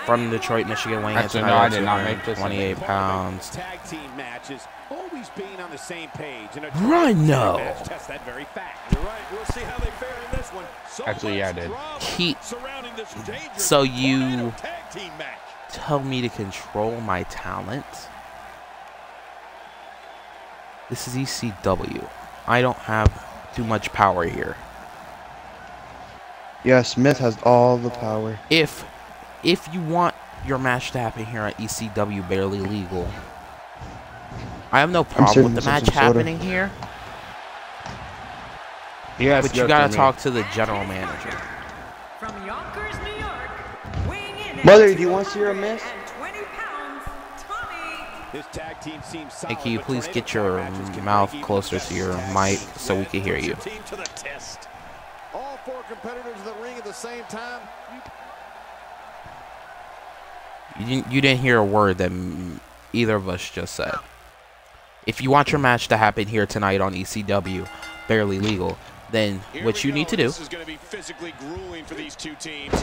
From Detroit, Michigan, weighing in Actually, no, I at did not make this 28 pounds. Tag team matches always being on the same page. Rhino. match tests that very fact. You're right. We'll see how they fare in this one. So Actually, yeah, I did. He- surrounding this dangerous So you tag tell me to control my talent? This is ECW. I don't have too much power here. Yeah, Smith has all the power. If if you want your match to happen here at ECW Barely Legal, I have no problem with the match some soda. happening here, Yes, but you gotta talk to the general manager. From Yonkers, New York, in Mother, do you want to see her miss? 220 pounds, Tommy. This tag team seems Hey, can you please get your tire matches can mouth closer to your mic so we can hear you? to the test. All four competitors in the ring at the same time. You didn't, you didn't hear a word that either of us just said. If you want your match to happen here tonight on ECW, barely legal, then Here what we you need to do, This is going to be physically grueling for these two teams.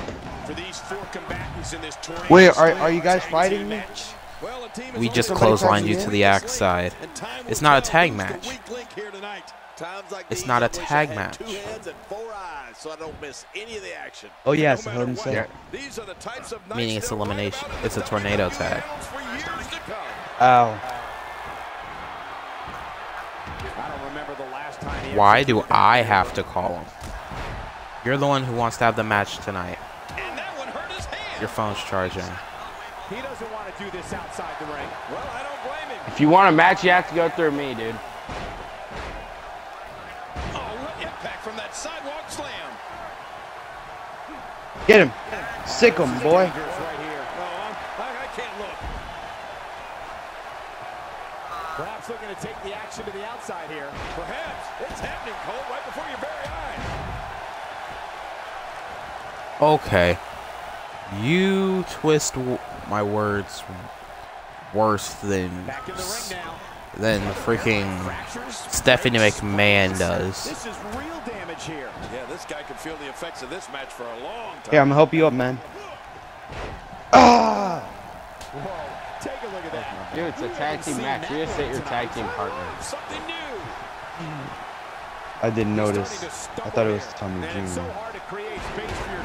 For these four combatants in this tornado Wait, are- are you guys fighting team me? Well, a team is we just somebody clotheslined you in? to the axe side. And time will It's not a tag match. weak link here tonight. Times like It's not a tag match. Two hands eyes, so I don't miss any of the action. Oh yeah, No it's a matter Hell in a what, Cell. These are the types of Meaning it's elimination. It's a tornado tag. annals why do I have to call him? You're the one who wants to have the match tonight. And that one hurt his hand. Your phone's charging. He doesn't want to do this outside the ring. Well, I don't blame him. If you want a match, you have to go through me, dude. Oh, what impact from that sidewalk slam. Get him. Sick him, boy. Dangerous right here. No, I'm, I, I can't look. Perhaps looking to take the action to the outside here. Perhaps it's happening, Cole, right before your very eyes. Okay. You twist w- my words worse than Back in the than freaking Stephanie McMahon does. This is real damage here. Yeah, this guy could feel the effects of this match for a long time. Here, I'm gonna help you up, man. Ah! Whoa, take a look at that. Dude, it's a tag team match. You just hit your tag team partner. Something new. I didn't notice. Starting to stumble I thought it was. Tommy And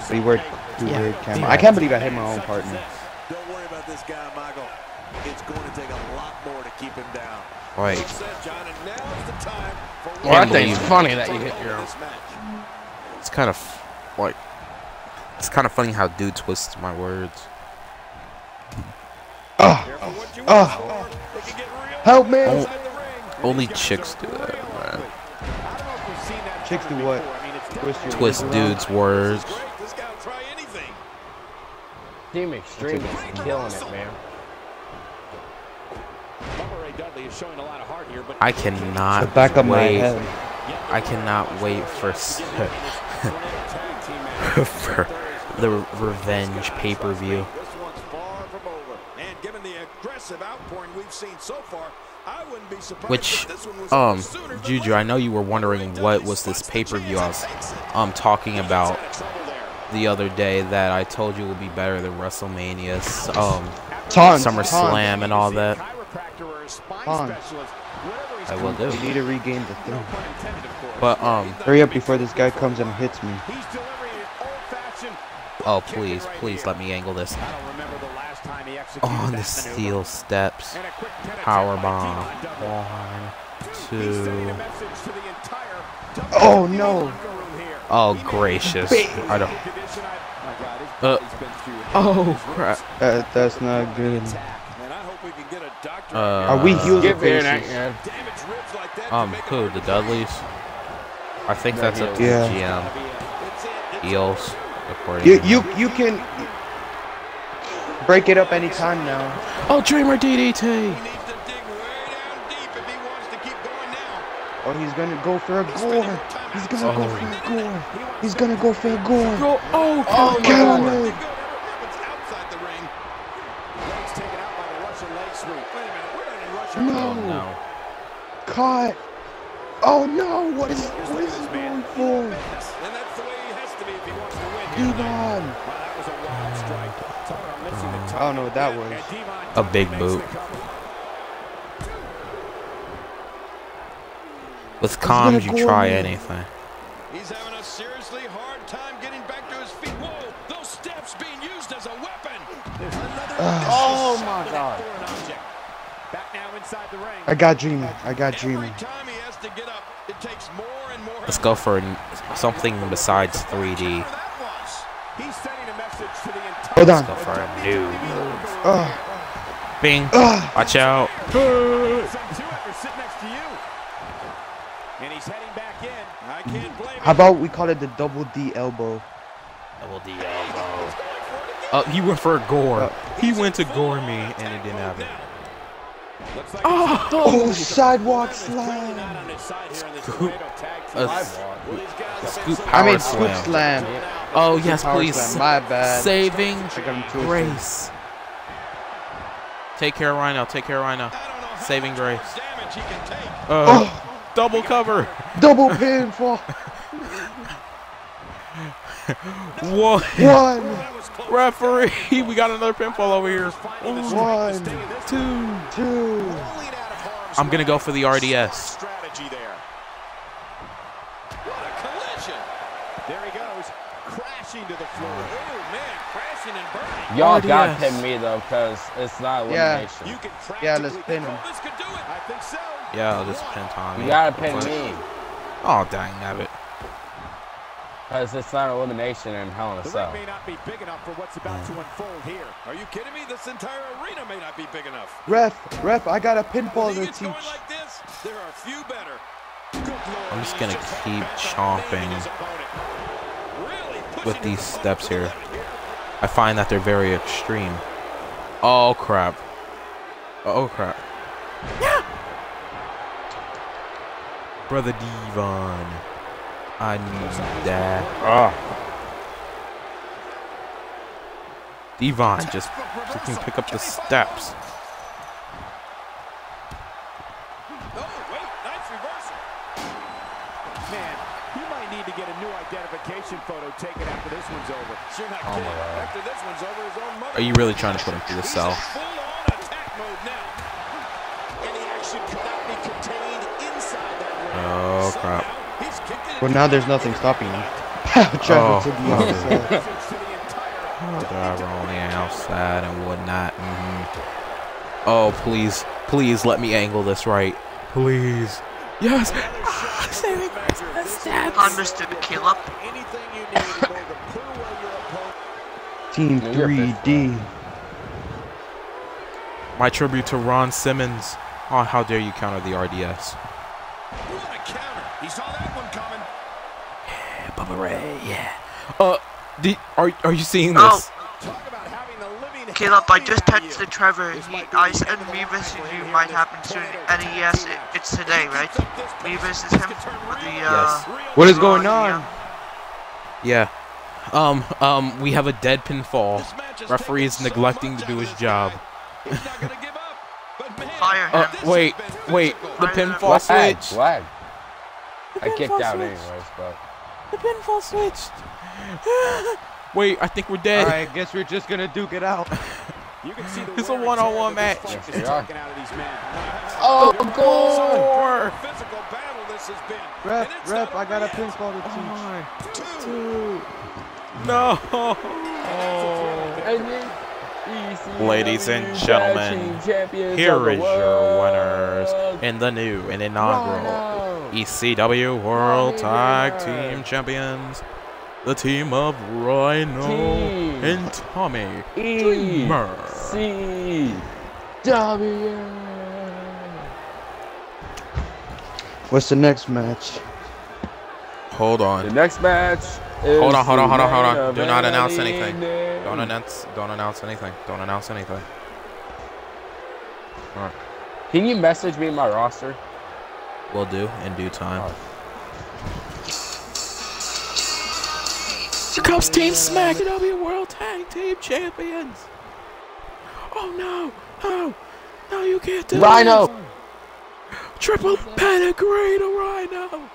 it's so Jr. hard to create space for yourself. But he worked Hey, Yeah. weird camera. Yeah. I can't believe I hit my own partner. Don't worry about this guy, Michael. It's going to take a lot more to keep him down. Wait. Well said, John, and now's the time for Well, I think it's funny that you hit your own. It's kind of like it's kind of funny how dude twists my words. Ah! Careful what you wish Ah! for. They can get real Help me! Oh, inside the ring. only chicks do that, man. I don't know if we've seen that Chicks do what? I mean, it's Twist your Twist dudes' words. This is great. This guy will try anything. Team Extreme is killing it, man. Dudley is showing a lot of heart here, but I cannot The back of my wait. head. I cannot wait for for the revenge pay-per-view. This one's far from over. And given the aggressive outpouring we've seen so far, I wouldn't be surprised Which, if this one was um, over sooner than Juju. I know you were wondering what was this pay-per-view I was um talking about the other day that I told you would be better than WrestleMania's um Tons, SummerSlam and all that. Chiropractor or a spine Tons. specialist, whatever he's I will do. We need to regain the thing. pun intended, of course. But um, Hurry up before this guy comes and hits me. He's delivering an old-fashioned oh please, please let me angle this. I don't remember the last time he executed On the steel steps, And a quick pin attempt power bomb. One, He's sending a two. message to the entire Oh, no. Locker room here. Oh He may be gracious! I don't. condition, I- my God, his Uh, body's been through Oh crap! Uh, that's not good. Man, I hope we can get a doctor. Uh, Are we healed Get or there, faces? man. Damaged ribs like that Um, can make it who? The Dudleys? I think that's up to Yeah. the GM. It's it. It's Heels, according You to you you can break it up anytime now. Oh, Dreamer DDT! He needs to dig way down deep if he wants to keep going now. Oh, he's gonna go for a gore. He's gonna go Oh. for a gore. He's gonna go for a gore. Go! Oh, Oh, count count him. him. Good. Happens outside the ring. Legs taken out by the Russian leg sweep. Wait a minute. We're not in Russia. No. Oh no! Caught. Oh no! What is what is he going for? And that's the way he has to be if he wants to win. Devon. Wow, that was a wild strike. Talk about missing the I don't know what that was. A big boot. the cover. With gonna comms, you try in. anything. He's having a seriously hard time getting back to his feet. Whoa, those steps being used as a weapon. Another ah. Oh my God. Back now inside the ring. I got Dreamer. I got Every Dreamer. time he has to get up, it takes more and more. Let's go for something besides 3D. Whatever that was. He's sending a message to the entire Hold on. Go for a new. Ugh. Bing! Ugh. Watch out! Some to it. We're sitting next to you. And he's heading back in. I can't blame How about we call it the double D elbow? Double D elbow. Uh, he went for a gore. Uh, He went to gore me, and it didn't happen. Like Oh! Oh, sidewalk slam. not on his side here in this Scoop. Laredo A team. s- Well, these guys say scoop so- I mean, scoop slam. slam. Oh yes, Power please. slam, My bad. Saving I got him twisted. grace. Take care of Rhino. Take care of Rhino. I don't know how Saving grace. more damage he can take. Uh, Oh, double cover. double pinfall. One. One, That was close. Referee, we got another pinfall over here. Finding the strength to one, stay in this Two. two. rolling out of harm's I'm gonna go for the RDS. What a collision. There he goes, crashing to the floor. Oh, man, crashing and burning. Y'all RDS. got pin me though, cause it's not Yeah. elimination. You can Yeah, let's pin him. This could do it. I think so. Yeah, this pin Tommy. You gotta pin me, Oh dang, nabbit. Cause it's not elimination in Hell in a The Cell. ring may not be big enough for what's about to unfold here. Are you kidding me? This entire arena may not be big enough. Ref, ref, I got a pinball to League it's teach. going like this, there are few better. Good lord, I'm just gonna keep bent chomping. Really with these steps here. I find that they're very extreme. Oh crap. Oh crap. Yeah. Brother Devon. I need that. Ah. Devon just freaking pick up the steps. Oh, wait, nice reversal. Man, you might need to get a new identification photo taken after this one's over. You're not Oh, kidding. After this one's over, his own mother. Are you really trying to put him through the cell? in full-on attack mode now. Any action could not be contained inside that ring. Oh crap. Somehow, he's kicked it Well, into now there's nothing stopping him. Oh, Travel to the oh. other side. Message to the Driver on the outside and whatnot. mhm. Oh, please, please let me angle this right. Please. Yes. Ah, saving grace. The steps. Understood, Caleb. anything you need in order to put away your opponent. Team 3D. My tribute to Ron Simmons. Oh, how dare you counter the RDS? What a counter. He saw that one coming. Bubba Ray, yeah. Uh, the, are are you seeing Oh. this? Talk about having the living Caleb, I just beat out texted. Trevor. This He, I the said end of the line Revis for and him you might happen this soon. And yes, it, it's today, right? Revis is him with the uh. Yes. What is going on? Yeah. Um, um, we have a dead pinfall. This Referee is neglecting to do his job. guy. He's not gonna give up. But man, Fire Uh, him. this wait, wait. The pinfall Flag, switch. flag. The I kicked out anyways, but The pinfall switched. Wait, I think we're dead. Alright, guess we're just gonna duke it out. You can see the It's a wear and one-on-one match. this fight Yes, is are. taking out of these men. Oh, Four. Physical battle this has been. And Ref, ref, I got a over yet. pinball to oh teach. Two. Two. No. Ladies and gentlemen, Here is your winners in the new and inaugural ECW World Tag Team Champions. The team of Rhino Team. and Tommy Dreamer. C W. What's the next match? Hold on. The next match. Is Hold on, hold on, hold on, hold on. Do not announce anything. Don't announce don't announce anything. Don't announce anything. All right. Can you message me my roster? We'll do in due time. Here comes Team Smack W World Tag Team Champions. Oh no, no, no, you can't do Rhino. this. Triple pedigree to Rhino.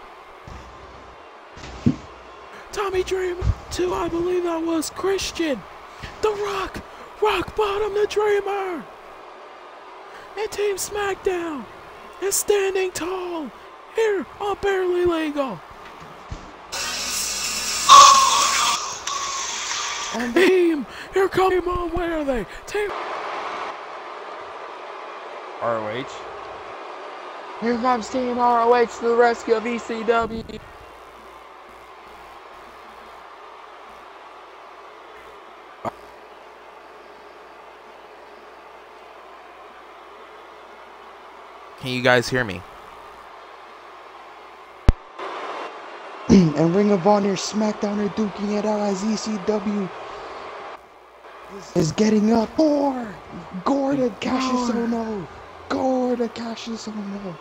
Tommy Dreamer, two, I believe that was Christian. The Rock, Rock Bottom the Dreamer. And Team SmackDown is standing tall here on Barely Legal. And team, here come team on, where are they? Team ROH. Here comes Team ROH to the rescue of ECW. You guys hear me? and Ring of Honor SmackDown are duking it out as ECW is getting up. Or Gordon Kassius Ohno God, that cashes on now.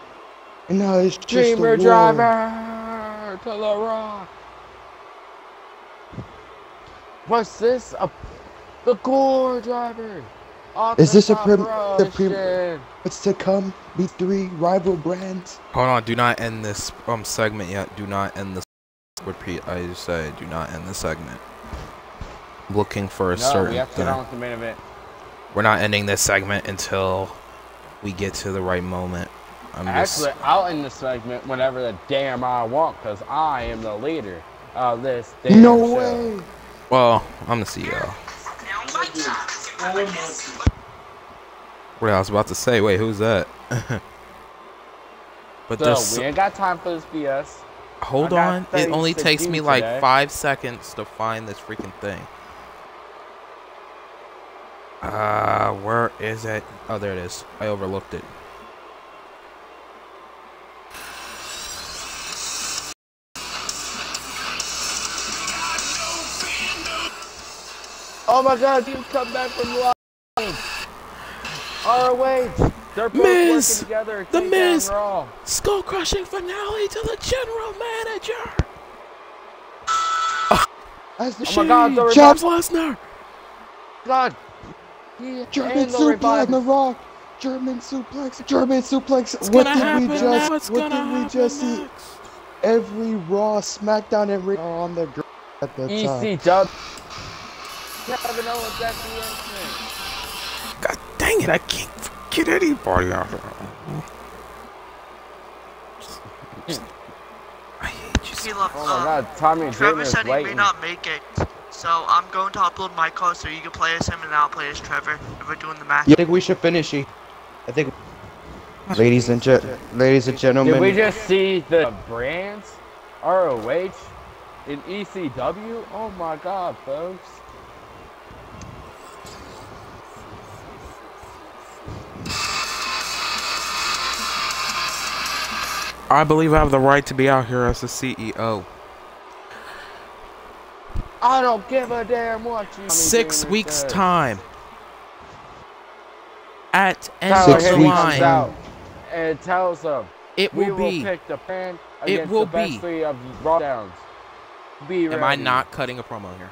And now it's just Dreamer a war. driver to the rock. What's this? A, the gore driver. Off Is this a top prim- row. the prim- What's to come? be three rival brands. Hold on, do not end this um segment yet. Do not end this. Repeat, I just say, do not end the segment. Looking for a No, certain we have to thing. get on with the main event. We're not ending this segment until we get to the right moment. I'm just. Actually, I'll end the segment whenever the damn I want, because I am the leader of this damn No show. way. Well, I'm the CEO. What I was about to say. Wait, who's that? but So, there's. we ain't got time for this BS. Hold on. It only takes me like five seconds to find this freaking thing. Uh, where is it? Oh, there it is. I overlooked it. Oh my god, you come back from live. ROH. They're both Miz, working together. to The take Miz. Skull crushing finale to the general manager. As the Oh my god, the Chop Charles Lesnar. God. He German suplex on the rock. German suplex. German suplex. It's what did we just? now. What did we happen just see? next. Every Raw, SmackDown, every are on the gr- at the top. ECW. Kevin Owens at the entrance. God dang it! I can't get anybody out of here. I hate you. so- Caleb, Oh my uh, god, Tommy Trevor Dreamer is said he may not make it. So I'm going to upload my call so you can play as him and I'll play as Trevor if we're doing the match. I think we should finish it. I think. Ladies and gen- ladies and gentlemen. Did we just see the brands? ROH? In ECW? Oh my god, folks. I believe I have the right to be out here as the E CEO. I don't give a damn what you Six weeks says. time. At end Tyler of Henry line, out and tells them it we will will be. pick the pan It will the best be. three of Raw downs. Be Am I not cutting a promo here?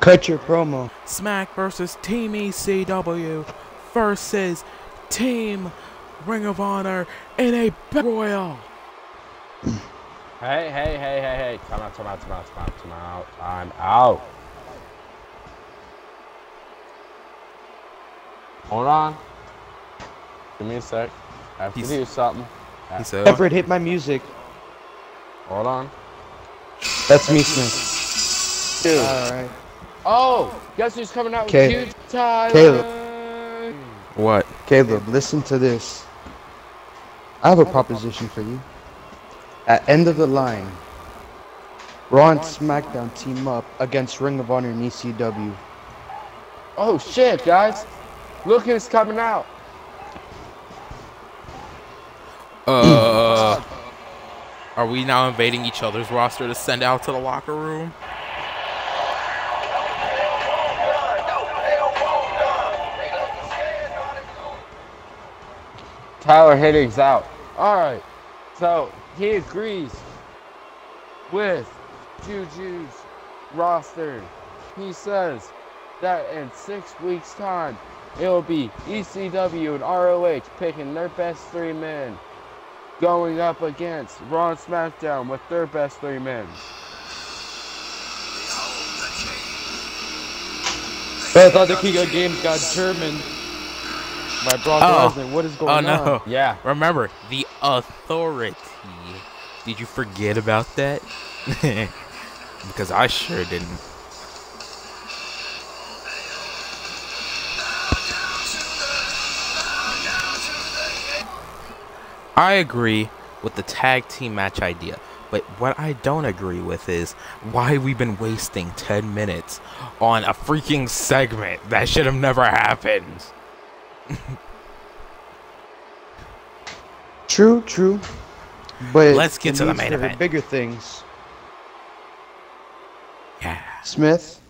cut your promo? Smack versus Team ECW versus Team Ring of Honor in a Battle Royal. Hey, hey, hey, hey, hey. Time out, time out, time out, time out, time out, time out. Hold on. Give me a sec. I have He's- to do something. He said, Everett hit my music. Hold on. That's me, Smith. Dude. All right. Oh, guess who's coming out Caleb. with you, Tyler? Caleb. What? Caleb, listen to this. I have a proposition for you. At end of the line, Raw and SmackDown team up against Ring of Honor and ECW. Oh shit, guys! Look who's coming out. Uh, are we now invading each other's roster to send out to the locker room? Tyler Hitting's out. All right, so he agrees with Juju's roster. He says that in six weeks' time, it will be ECW and ROH picking their best three men, going up against Raw and SmackDown with their best three men. I thought the King of Games got German by Brock Oh. Lesnar. What is going on? Oh no. on? Yeah. Remember, the authority. Did you forget about that? because I sure didn't. I agree with the tag team match idea, but what I don't agree with is why we've been wasting 10 minutes on a freaking segment that should have never happened. True, true. But Let's get to the main event. Bigger things. Yeah. Smith,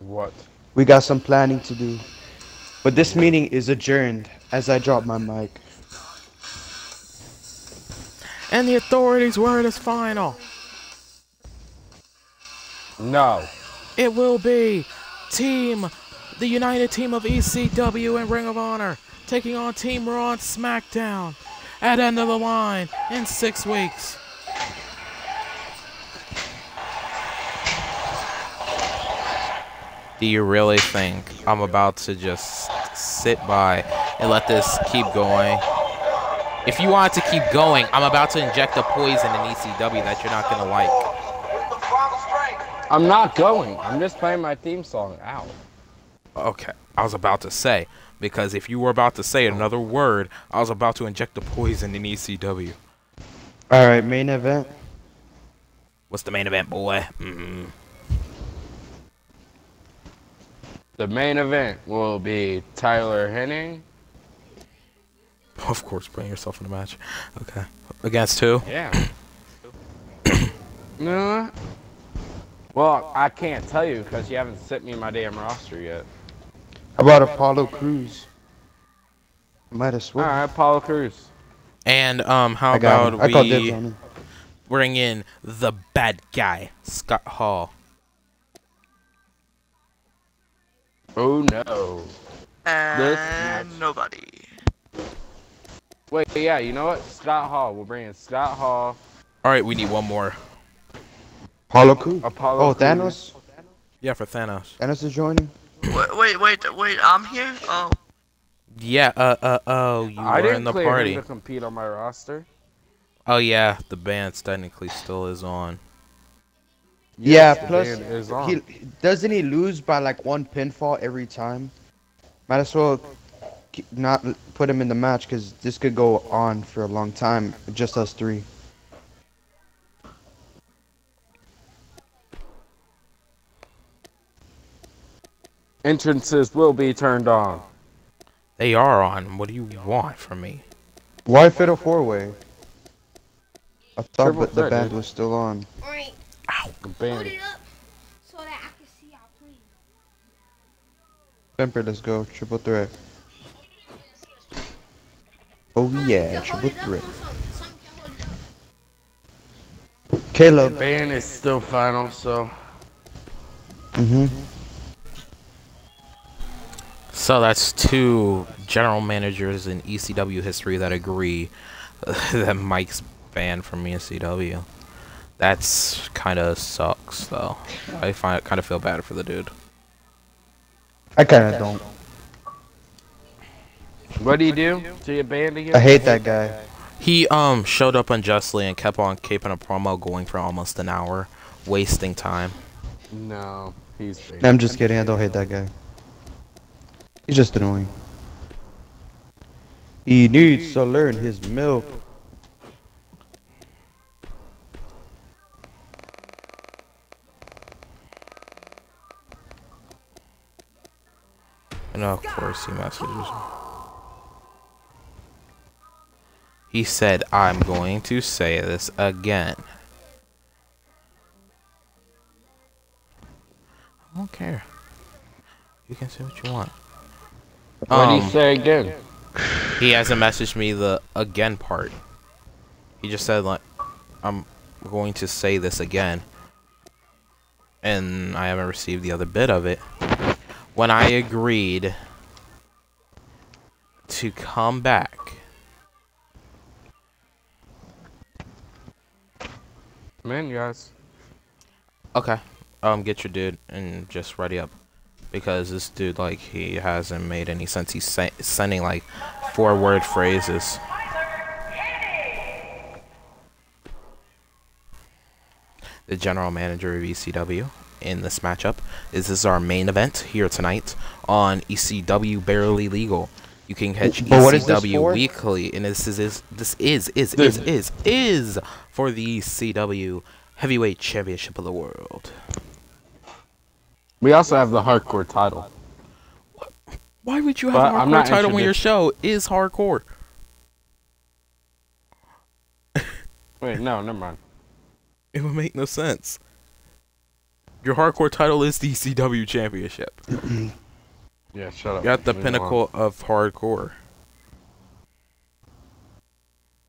What? we got some planning to do. But this meeting is adjourned as I drop my mic. And the authorities' word is final. No. It will be Team, the United Team of ECW and Ring of Honor, taking on Team Raw and SmackDown at end of the line in six weeks. Do you really think I'm about to just sit by and let this keep going? If you want to keep going, I'm about to inject a poison in ECW that you're not gonna like. I'm not going. I'm just playing my theme song. Ow. Okay, I was about to say because if you were about to say another word, I was about to inject the poison in ECW. All right, main event. What's the main event, boy? Mm-hmm. The main event will be Tyler Henning. Of course, putting yourself in the match. Okay, against who? Yeah. no. Well, I can't tell you because you haven't sent me my damn roster yet. How about Apollo Crews? Might as well. All right, Apollo Crews. And um, how I about I called dibs we on bring in the bad guy, Scott Hall? Oh no. This. And nobody. Wait, yeah, you know what? Scott Hall. We'll bring in Scott Hall. All right, we need one more. Apollo Crews. Apollo Oh, Crews. Thanos. Yeah, for Thanos. Thanos is joining. Wait, wait, wait, wait. I'm here. Oh, Yeah. Uh. Uh. Oh, you I were didn't in the clear party. him to compete on my roster. Oh yeah, the band's technically still is on. Yeah, the plus is on. he doesn't he lose by like one pinfall every time. Might as well not put him in the match because this could go on for a long time. Just us three. Entrances will be turned on. They are on. What do you want from me? Why fit a four way? I thought Triple but the threat, band dude. was still on. Alright, The put band. it up so that I can see y'all. Temper, let's go. Triple threat. Oh yeah, triple threat. on something, something to hold it up. The Caleb. band is still final, so Mm-hmm. So that's two general managers in ECW history that agree that Mike's banned from ECW. That's kind of sucks, though. I find kind of feel bad for the dude. I kind of don't. what do you do to your band again? I hate that guy. He um showed up unjustly and kept on keeping a promo going for almost an hour, wasting time. No, he's banned. I'm just kidding. I don't hate that guy. He's just annoying. He needs to learn his milk. And of course he messages. He said, I'm going to say this again. I don't care. You can say what you want. What do you Um, say again? He hasn't messaged me the again part. He just said like I'm going to say this again. And I haven't received the other bit of it. When I agreed to come back. Man, guys. Okay. Um get your dude and just ready up. Because this dude like he hasn't made any sense. He's sa- sending like four word phrases. the general manager of ECW in this matchup. Is this is our main event here tonight on ECW Barely Legal. You can catch But what is this ECW weekly, and this is, is this is is is is is for the ECW Heavyweight Championship of the World. We also have the hardcore title. Why would you have But a I'm hardcore not title when your show is hardcore? Wait, no, never mind. It would make no sense. Your hardcore title is the ECW Championship. Yeah, shut up. You're at the Move on. pinnacle of hardcore.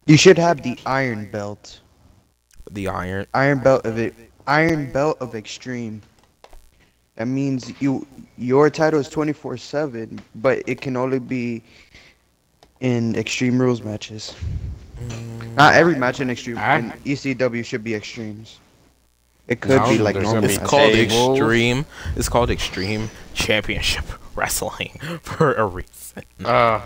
You should have the iron belt. The iron. Iron belt of it. Iron belt of extreme. That means you your title is 24/7, but it can only be in extreme rules matches. Not every match in extreme Ah. in ECW should be extremes. It could No, be like there's normal. be It's called tables. extreme. It's called extreme championship wrestling for a reason. Uh,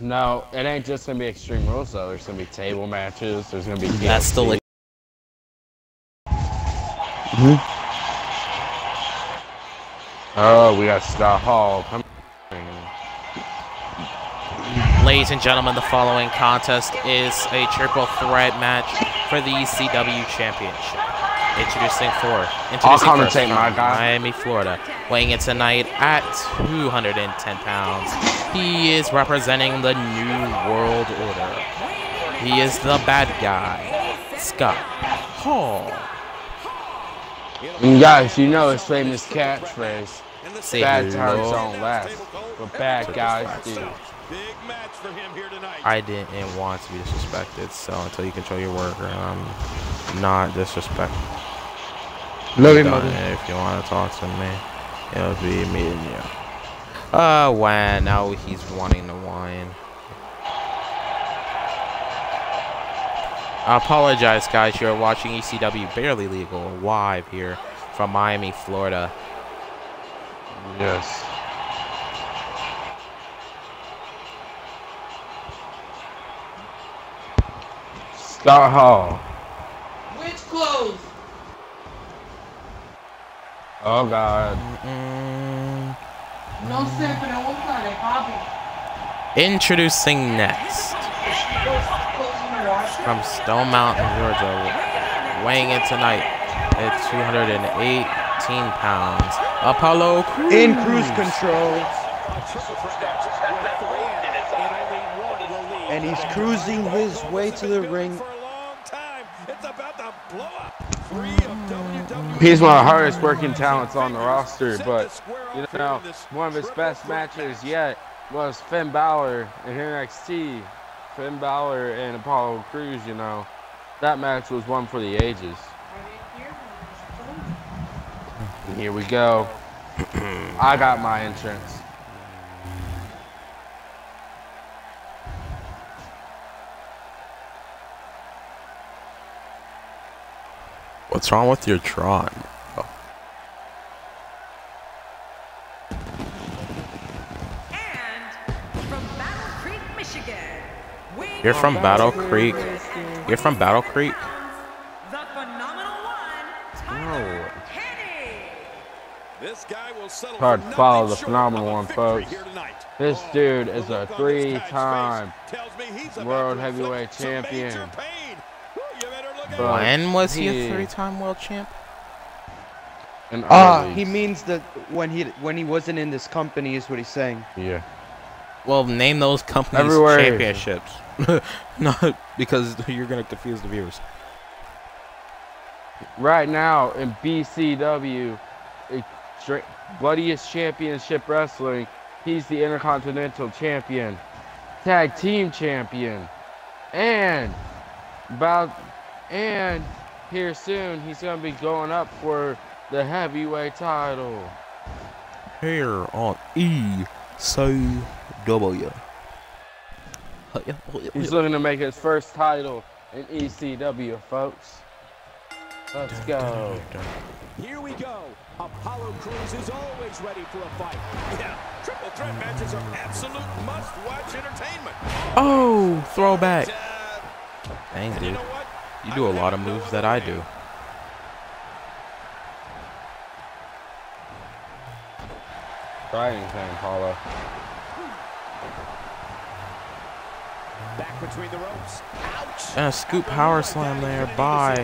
no, it ain't just gonna be extreme rules though. There's gonna be table matches. There's gonna be. That's still DLC. like Oh, we got Scott Hall coming. Ladies and gentlemen, the following contest is a triple threat match for the ECW Championship. Introducing for introducing I'll commentate, my guy. Miami, Florida, weighing in tonight at 210 pounds. He is representing the New World Order. He is the bad guy, Scott Hall. And guys, you know his famous catchphrase. Say Bad times don't last, but bad guys do. Big match for him here tonight. I didn't want to be disrespected, so until you control your worker, I'm not disrespectful. Love you, mother. If you want to talk to me, it'll be me and you. Uh, when now he's wanting to whine. I apologize, guys. You're watching ECW Barely Legal live here from Miami, Florida. Yes. Scott Hall. Which clothes? Oh God. Mm, No simping and what kind of hobby? introducing next from Stone Mountain, Georgia, weighing in tonight at 218 pounds. Apollo Crews. In cruise control, Triple threat match with three in it, and only one will lead. and he's cruising his way to the ring. For a long time. It's about to blow up. Three of WWE He's one of the hardest working talents on the roster, but you know, one of his best matches yet was Finn Balor in NXT. Finn Balor and Apollo Crews, you know, that match was one for the ages. And here we go. I got my entrance. What's wrong with your Tron? And from Battle Creek, Michigan, You're from Battle Creek. You're from Battle Creek. Hard to follow the phenomenal one, folks. This Oh, dude is a look on this guy's three-time face tells me he's about World Heavyweight inflict some major Champion. pain. Whew, you better look But. When was he he- a three-time world champ? Ah, early- he means that when he when he wasn't in this company is what he's saying. yeah. Well, name those companies Everywhere. championships. Not because you're gonna confuse the viewers. Right now in BCW, extre- Bloodiest Championship Wrestling, he's the Intercontinental Champion, Tag Team Champion, and about and here soon he's gonna be going up for the heavyweight title. Here on ECW. Oh, oh, he's looking to make his first title in ECW, folks. Let's go. Here we go. Apollo Crews is always ready for a fight. Yeah, triple threat matches are absolute must-watch entertainment. Oh, throwback. Uh, Dang, and you dude. know? You do a lot of moves that I do. Try anything, Paulo. Back between the ropes. Ouch. And a scoop power slam there by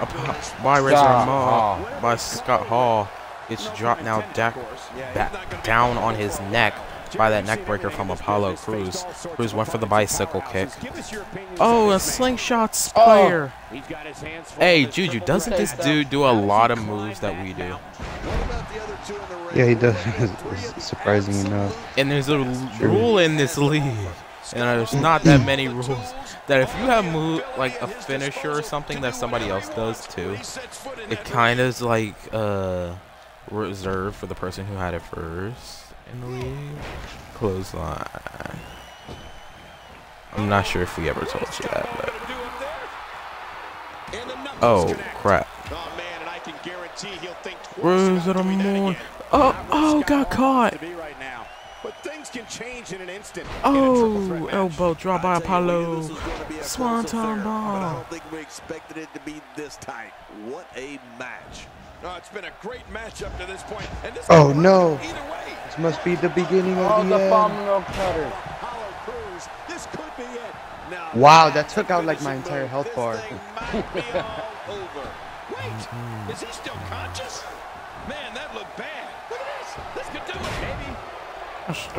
a by Razor Scott Maul Hall. by Scott Hall. It's dropped now back, back down on his neck by that neck breaker from Apollo Crews. Crews went for the bicycle kick. Oh, a slingshot oh. spear. He's got his hands full Hey, Juju, doesn't this dude do a lot of moves that we do? What about the other two in the ring. Yeah, he does. Surprising enough. And there's a rule in this league, and there's not that many rules, that if you have move like a finisher or something that somebody else does too, it kind of is like uh reserved for the person who had it first in the league. Clothesline. I'm not sure if we ever told you that, but oh crap. Man, and I can guarantee he'll think twice Rose of the Moon. Oh, oh, got caught. wants to be right now. But things can change in an instant. Oh, elbow oh, drop by Apollo. This is gonna be a Swanton close affair, But I don't think we expected it to be this tight. What a match. Oh, it's been a great match up to this point, and this Oh no! This must be the beginning Oh, of the the end. cutter. This could be it. Now, Wow, that took out like my entire health bar. thing might be. Wait, is he still conscious? Man,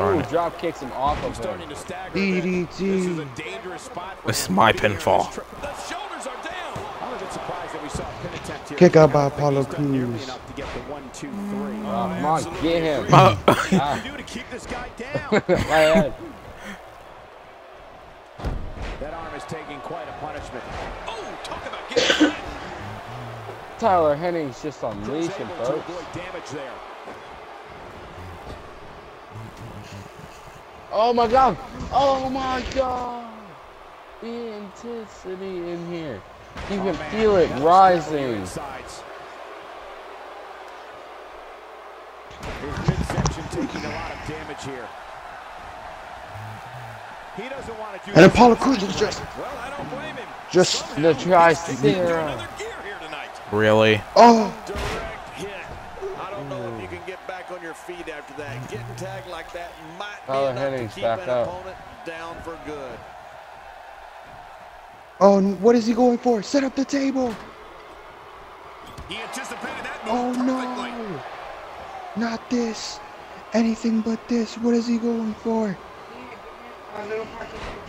Ooh, drop kicks him off of Starting him. to stagger a. This is a DDT. dangerous spot This is my pinfall. tri- The shoulders are down. I'm surprised that we saw a pin attempt here. Kick out by I don't Apollo he's done nearly Crews. enough to get the one, two, three. Oh, come on, get him. Uh, Ah, do to keep this guy down. my head. that arm is taking quite a punishment. Oh, talk about getting flattened. Tyler Henning's just Crews unleashing, able to folks. Oh my god! Oh my god! The intensity in here. You Oh, can man, feel it that was critical rising. His midsection taking a lot of damage here. He doesn't want to do And Apollo in Crews is just, Well, I don't blame him. just, The Another Tricera. gear here tonight. really? oh, back on your feet after that. Getting tagged like that might be Tyler enough Henning's to keep an up. opponent down for good. oh, what is he going for? Set up the table. He anticipated that Oh move perfectly. no! Not this. Anything but this. What is he going for?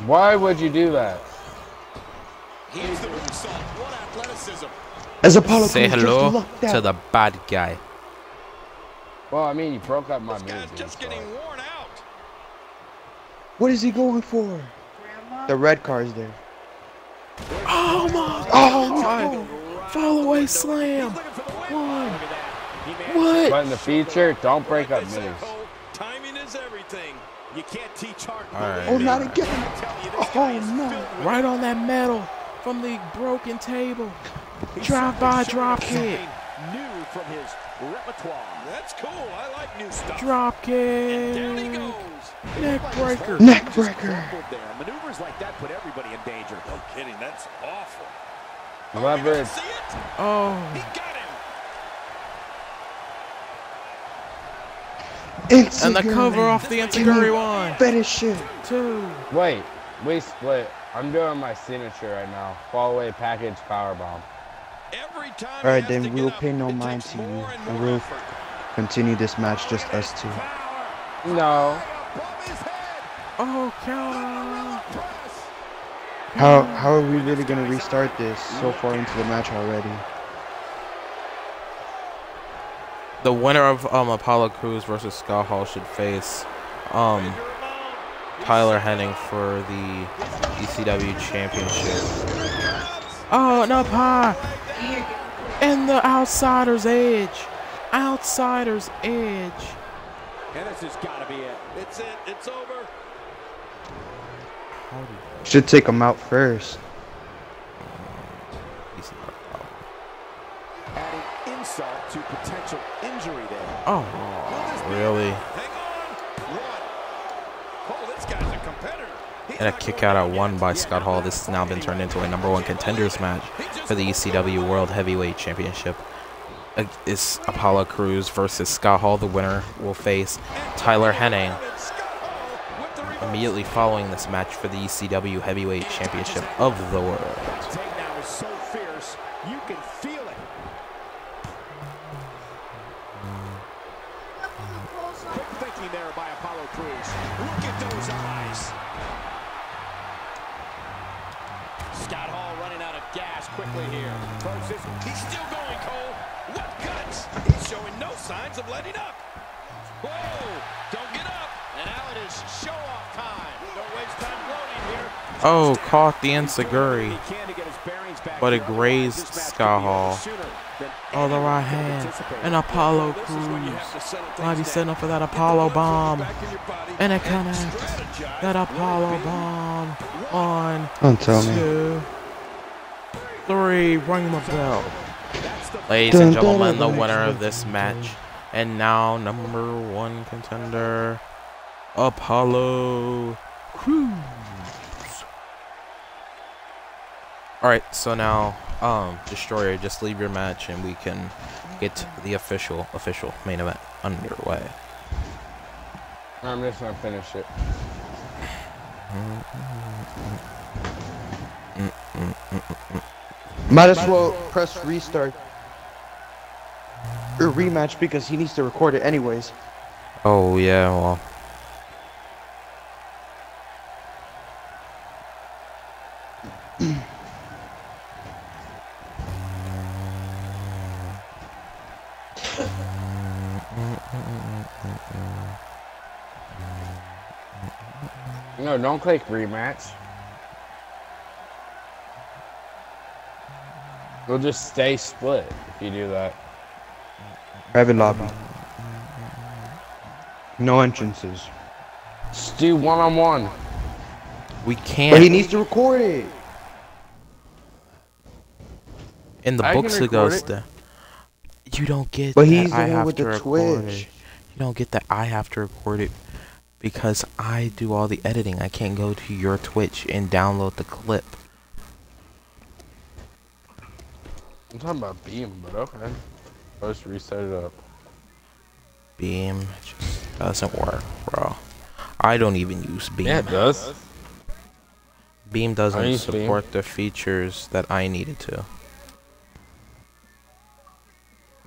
Why would you do that? Here's the moonsault. What athleticism. As Apollo Say hello just lucked to the bad guy. Well, I mean, you broke up my This move. dude, just so- getting worn out. What is he going for? The red car's there. Oh my Oh god! no! Fall away slam! Looking for the win. One. Look at that. He managed What? But in the future, don't break up they say, moves. Timing is everything. You can't teach hard. All right. Oh, not I'm again! you, Oh no! Right on that metal from the broken table. Drive by drop showing kick. New from his repertoire. That's cool. I like new stuff. Drop Down he kick. goes. Neck breaker. Neck breaker. There. Maneuvers like that put everybody in danger. No kidding, that's awful. Oh, Leverage. See it? Oh. He Oh, got him. and the cover off the Enzuigiri one, Finish it. two. Wait, we split. I'm doing my signature right now. Fall away package powerbomb. Every time All right, he has then we'll pay no mind to you, more and and we'll continue this match, just us two. No. Above. Oh, counter. How how are we really gonna restart this so far into the match already? The winner of um Apollo Crews versus Scott Hall should face um Tyler Henning for the ECW championship. Oh, no, up high. And the outsider's edge. Outsider's edge. And this has got to be it. It's it, it's over. Should take him out first. He's not out. Adding insult to potential injury there. Oh, really? Hang on. One. Oh, this guy's a competitor. He's And a kick out at one by Scott Hall. This has now been turned into a number one contenders match for the ECW World Heavyweight Championship. Uh, It's Apollo Crews versus Scott Hall. The winner will face Tyler Henning immediately following this match for the ECW Heavyweight Championship of the world. Oh, caught the Enzuigiri. He can to get his bearings back But it grazed This match could be Scott Hall. sooner than Oh, the right hand. anticipate. And Apollo This is when you have Crews. to settle Might be setting up for that Apollo bomb. back in your body And it and connects. strategize That where Apollo bomb. on Don't tell me. two, three. Ring the bell. Ladies Dun, and gentlemen, dun, the winner of this match, and now number one contender, Apollo Crews. All right, so now, um, Destroyer, just leave your match, and we can get the official, official main event underway. I'm just gonna finish it. Might as well press restart. Or rematch because he needs to record it anyways. Oh yeah, well, click rematch. We'll just stay split if you do that. Private lobby. No entrances. Just do one on one. we can't. He needs to record it. In the I books it record goes it. the. You don't get But that he's the I one have with to the record Twitch. it. You don't get that I have to record it because I do all the editing. I can't go to your Twitch and download the clip. I'm talking about Beam, but okay. Let's reset it up. Beam just doesn't work, bro. I don't even use Beam. Yeah, it does. Beam doesn't use Beam. support the features that I needed to.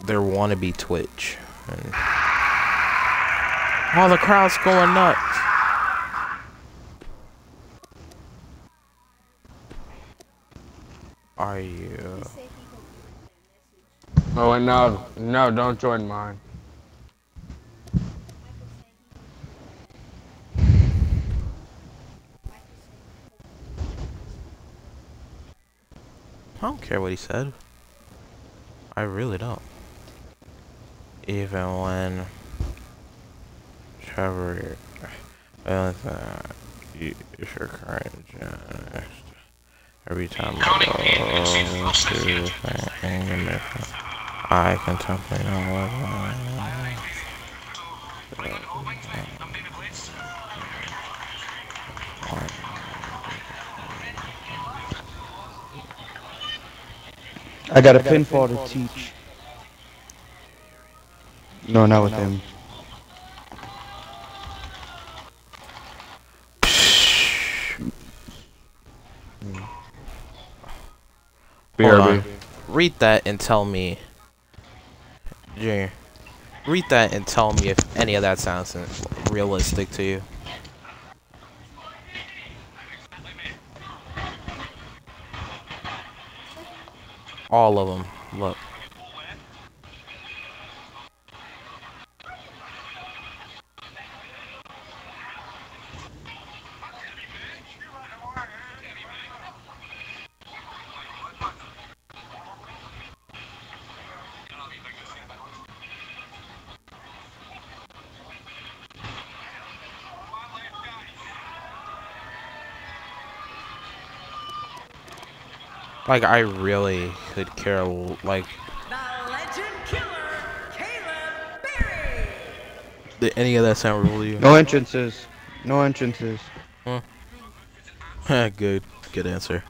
They're wannabe Twitch. And oh, the crowd's going nuts. Are you? Oh, wait, no. No, don't join mine. I don't care what he said. I really don't. Even when Trevor, uh, you your current gen- every time I go to thing, I contemplate on what. I got a pinfall to teach. No, not with him. BRB. Read that and tell me. Junior. Read that and tell me if any of that sounds realistic to you. All of them. Look. Like I really could care like The legend killer, Caleb Berry. did any of that sound real to you? No entrances. No entrances. Huh. Good. Good answer.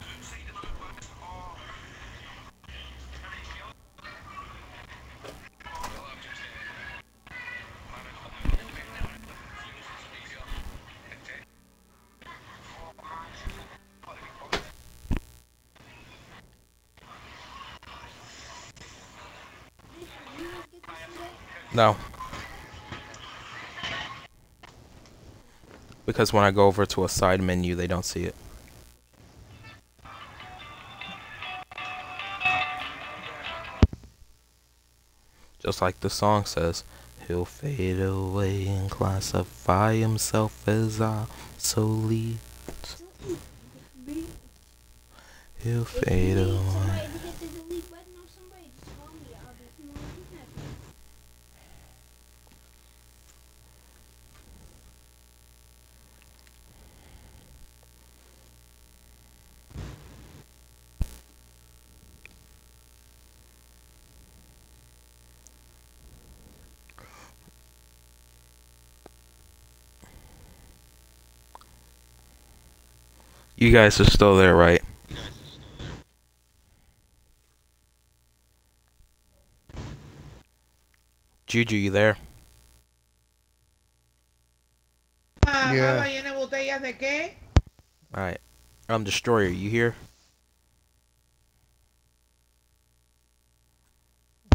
Because when I go over to a side menu, they don't see it. Just like the song says, he'll fade away and classify himself as obsolete. He'll fade away. You guys are still there, right? Juju, you there? ¿Mamá llena botellas de qué? Alright. Um, Destroyer, you here?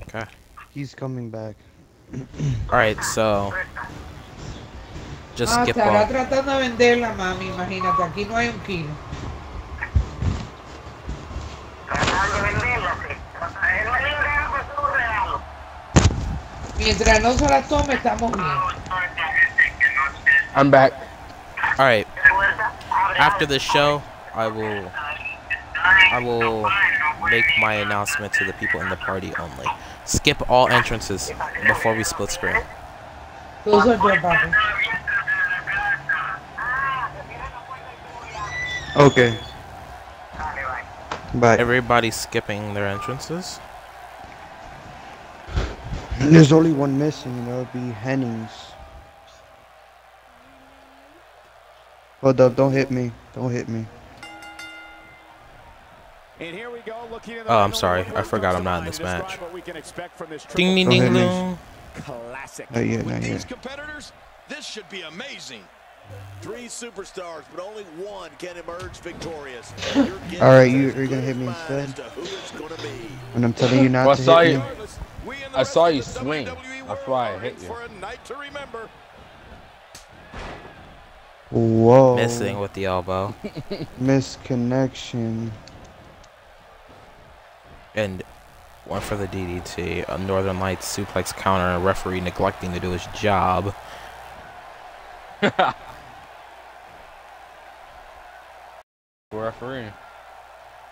Okay. He's coming back. Alright, so. Just ah, skip estará on. tratando de venderla, mami. Imagínate, aquí no hay un kilo. Mientras no se la tome, estamos bien. I'm back. Alright. After the show, I will. I will make my announcement to the people in the party only. Skip all entrances before we split screen. Those are good, papi. Okay. Bye. Everybody's skipping their entrances. There's only one missing, and that would be Hennings. Oh, Hold up, don't hit me. Don't hit me. And here we go, looking at Oh, I'm sorry. I forgot I'm not in this match. what we can expect from this Ding ding ding hit me. ding. classic. Not yet, With not these competitors, this should be amazing. Three superstars, but only one can emerge victorious. Alright, you, you're gonna hit me instead? When I'm telling you not Well, I to saw hit you. me? I saw you swing. That's why I hit you. For a night to remember. Whoa. Missing with the elbow. Misconnection. And one for the DDT. A Northern Lights suplex counter. A referee neglecting to do his job. Referee.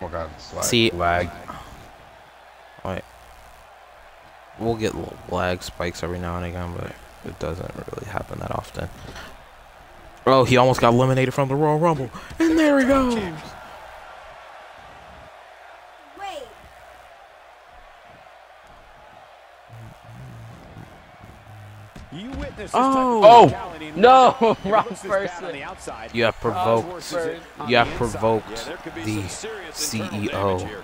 Oh god, slag. See, lag. Alright. We'll get little lag spikes every now and again, but it doesn't really happen that often. Oh, he almost got eliminated from the Royal Rumble. And there he goes. You witness this Oh. type of oh. oh. brutality in No, wrong person. on the outside. You have provoked. You have provoked there could be the some serious internal damage CEO. here.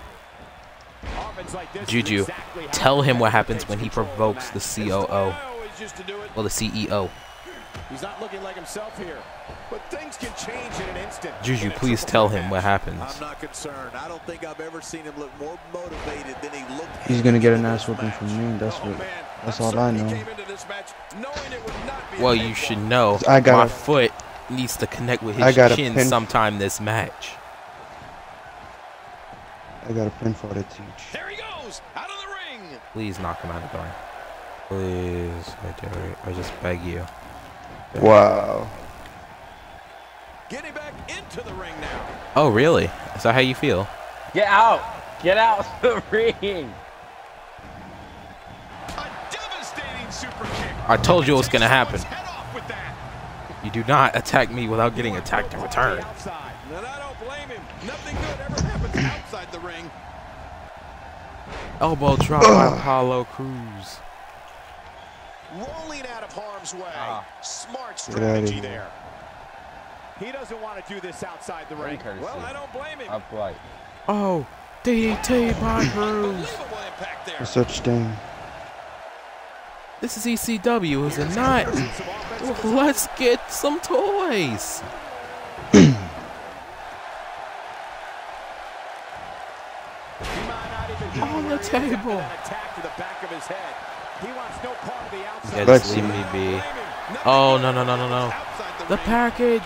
Offense like this is Juju, tell him what happens when he control of the provokes the match. It's the way I COO. always used to do it. Well, the CEO. He's not looking like himself here. But things can change in an instant. Juju, please tell him what happens. I'm not concerned. I don't think I've ever seen him look more motivated than he looked. He's gonna get an in ass this whooping from me. That's Oh, what. Man, That's all I know. came into this match knowing it would not be a Well, you should know I my gotta- foot needs to connect with I his gotta chin pin- sometime this match. I got a pinfall to teach. There he goes, out of the ring. Please knock him out of the ring. Please, I dare I just beg you. Wow. Getting back into the ring now. Oh, really? Is that how you feel? Get out! Get out of the ring! A devastating super kick. I told you it was gonna happen. Head off with that. You do not attack me without getting attacked in return. Outside. And I don't blame him. Nothing good ever happens outside the ring. Elbow drop by Apollo Crews. Rolling out of harm's way. Ah. Smart strategy there. He doesn't want to do this outside the ring. Well, I don't blame him. Upright. Oh, DDT by Crews. Unbelievable impact there. No such thing. This is ECW, is it not? Some offensive Well, Let's get some toys. He might not even be On the where he is after table. that attack to the back of his head. He wants no part of the outside. Yeah, Let's just see. leave me be. Oh, no, no, no, no, no. the The package.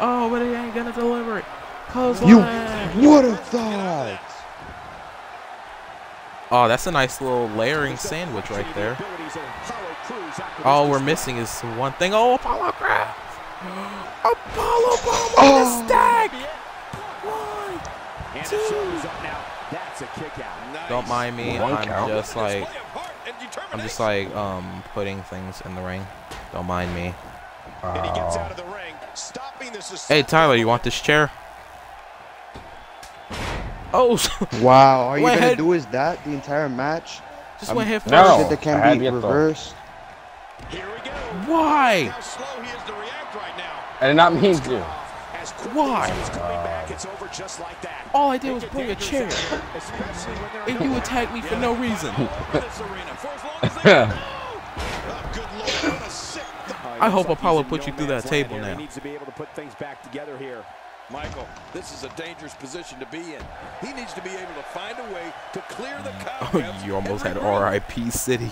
Oh, but it ain't gonna deliver it. You Clothesline. would have thought. Oh, that's a nice little layering sandwich right there. All we're missing is one thing. Oh, Apollo grab. Apollo bomb on Oh. the stack. And the shoulder's up now. That's a kick out. Don't mind me. One I'm count. just like I'm just like um putting things in the ring. Don't mind me. And he gets out of the ring, stopping this Hey Tyler, you want this chair? Oh, Wow, all you Went gonna do is that the entire match? Just went head No, first. That can be to get the- reversed. Why? I did not mean to. Why? It's over just like that. All I did was bring a chair, and you attacked me for no reason. I hope Apollo put you through that table He now. Needs to be able to put things back together here. Michael, this is a dangerous position to be in. He needs to be able to find a way to clear the cobwebs. Oh, you almost had R.I.P. City.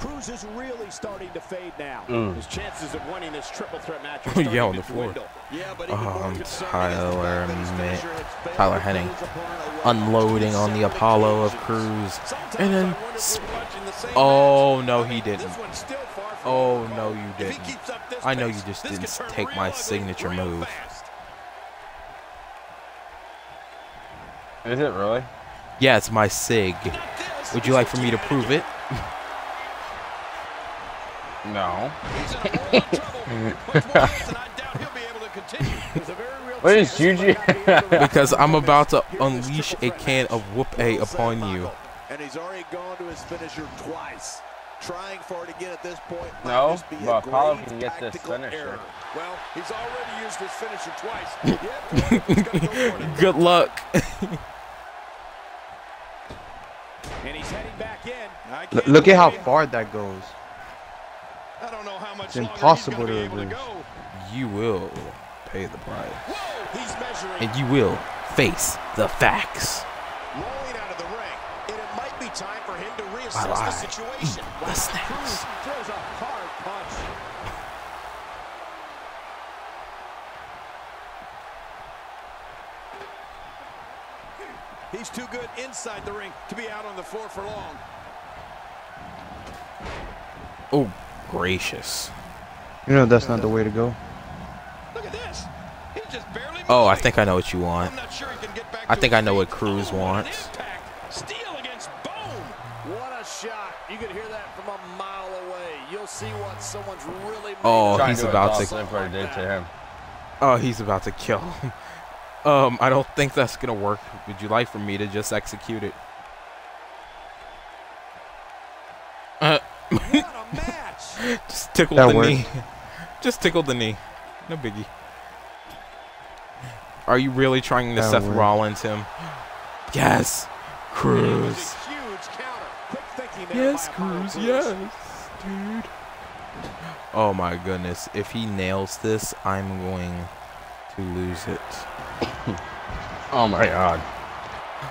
Crews is really starting to fade now. Mm. His chances of winning this triple threat match are yeah, on the floor. dwindle. Um, Tyler, Mi- Tyler Henning unloading on the Apollo of Crews, and then oh no, he didn't. Oh no, you didn't. I know you just didn't take my signature move. Is it really? Yeah, it's my sig. Would you like for me to prove it? No. what is Juju? because I'm about to unleash a can of whoop a upon you. And he's already gone to his finisher twice. Trying for it again at this point. No, just but Apollo can get this finisher. error. Well, he's already used his finisher twice. Good luck. And he's heading back in. L- look at how far that goes. I don't know how much It's impossible to reverse. You will pay the price. He's. And you will face the facts. Rolling out of the ring. And it might be time for him to reassess the situation. Eat the snacks. Throws a hard punch. He's too good inside the ring to be out on the floor for long. Oh, gracious. You know that's not the way to go. Look at this. He just barely Oh, I think I know what you want. I'm not sure he can get back I think I know what Crews wants. Steel against bone. What a shot. You could hear that from a mile away. You'll see what someone's really Oh, he's do about to. Info did to him. Oh, he's about to kill him. Um, I don't think that's gonna work. Would you like for me to just execute it? Uh, just tickle That the worked. knee. Just tickle the knee. No biggie. Are you really trying to That Seth worked. Rollins him? Yes, Crews. Huge counter. Quick thinking there Yes, Crews. Yes, dude. Oh my goodness! If he nails this, I'm going to lose it. Oh my god.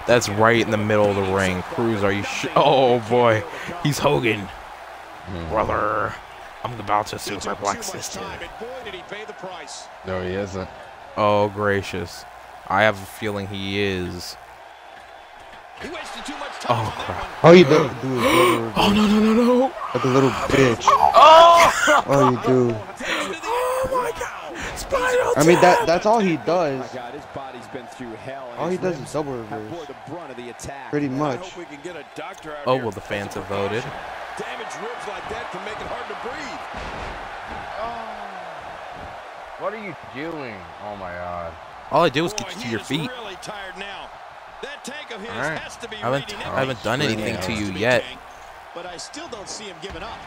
That's right in the middle of the ring. Crews, are you sh- Oh boy, he's Hogan. Hmm. Brother, I'm about to superplex this dude. And boy, did he pay the price. No, he isn't. Oh gracious, I have a feeling he is. He wasted too much time. Oh crap. All you do, do is go Oh no no no no! like a little bitch. Oh! oh you do. Oh my God! Spinal I mean that that's all he does. Oh my God, his body's been through hell. All he does is double reverse. the brunt of the attack. Pretty much. we can get a out Oh here well, the as a fans have voted. precaution. Damaged ribs like that can make it hard to breathe. Oh. What are you doing? Oh my god. All I did was Boy, get you to your feet. really tired now. That tank of his Alright. has to be I haven't, I haven't done every anything to you yet. But I still don't see him giving up.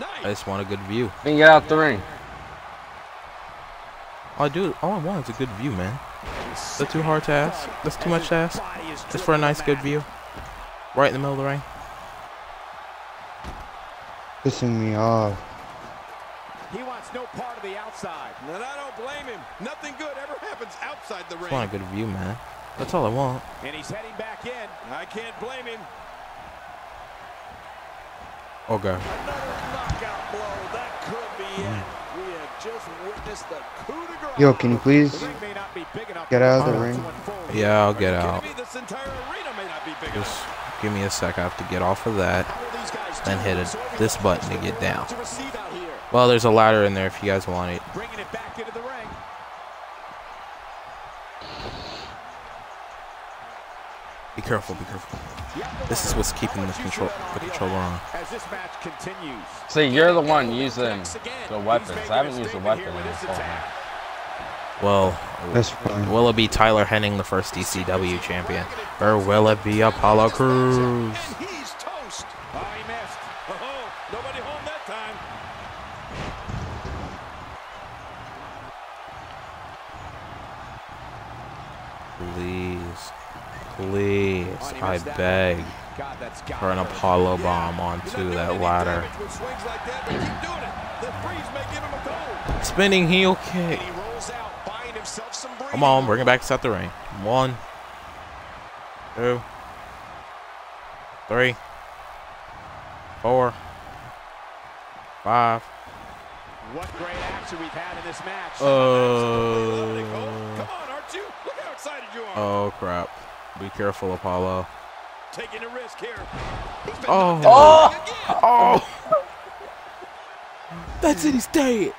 I just want a good view. Then get out the ring. All I do, all I want is a good view, man. That's too hard to ask. That's too much to ask. Just for a nice, good view. Right in the middle of the ring. Pissing me off. He wants no part of the outside. And I don't blame him. Nothing good ever happens outside the Just ring. want a good view, man. That's all I want. And he's heading back in. I can't blame him. Okay. Another knockout blow. That could be it. We have just witnessed the coup de grace. Yo, can you please The ring may not be big enough get out of the ring? Yeah, I'll get out. me? This entire arena may not be big Just give me a sec. I have to get off of that. How will these guys Then hit it it, so every this button to get down. able to receive out here? Well, there's a ladder in there if you guys want it. Bringing it back into the ring. Be careful, be careful. This is what's keeping the control the controller on. As this match continues. See, you're the one using the weapons. I haven't used the weapon in so long. Well, That's fine. will it be Tyler Henning, the first ECW champion, or will it be Apollo Crews? And he's toast. Oh, he missed. Oh, nobody home that time. Please, please, Oh, I beg God, that's got for an. Apollo bomb onto that ladder. damage with swings like that, but keep doing it. The freeze may give him a goal. Spinning heel kick. And he rolls out, buying himself some breathing Come on, bring it back to the ring. One, two, three, four, five. What great action we've had in this match. Uh, Come on, aren't? Look how excited you are. oh crap! Be careful, Apollo. Taking a risk here. He's oh. Oh. oh, oh, that's it. He's dead.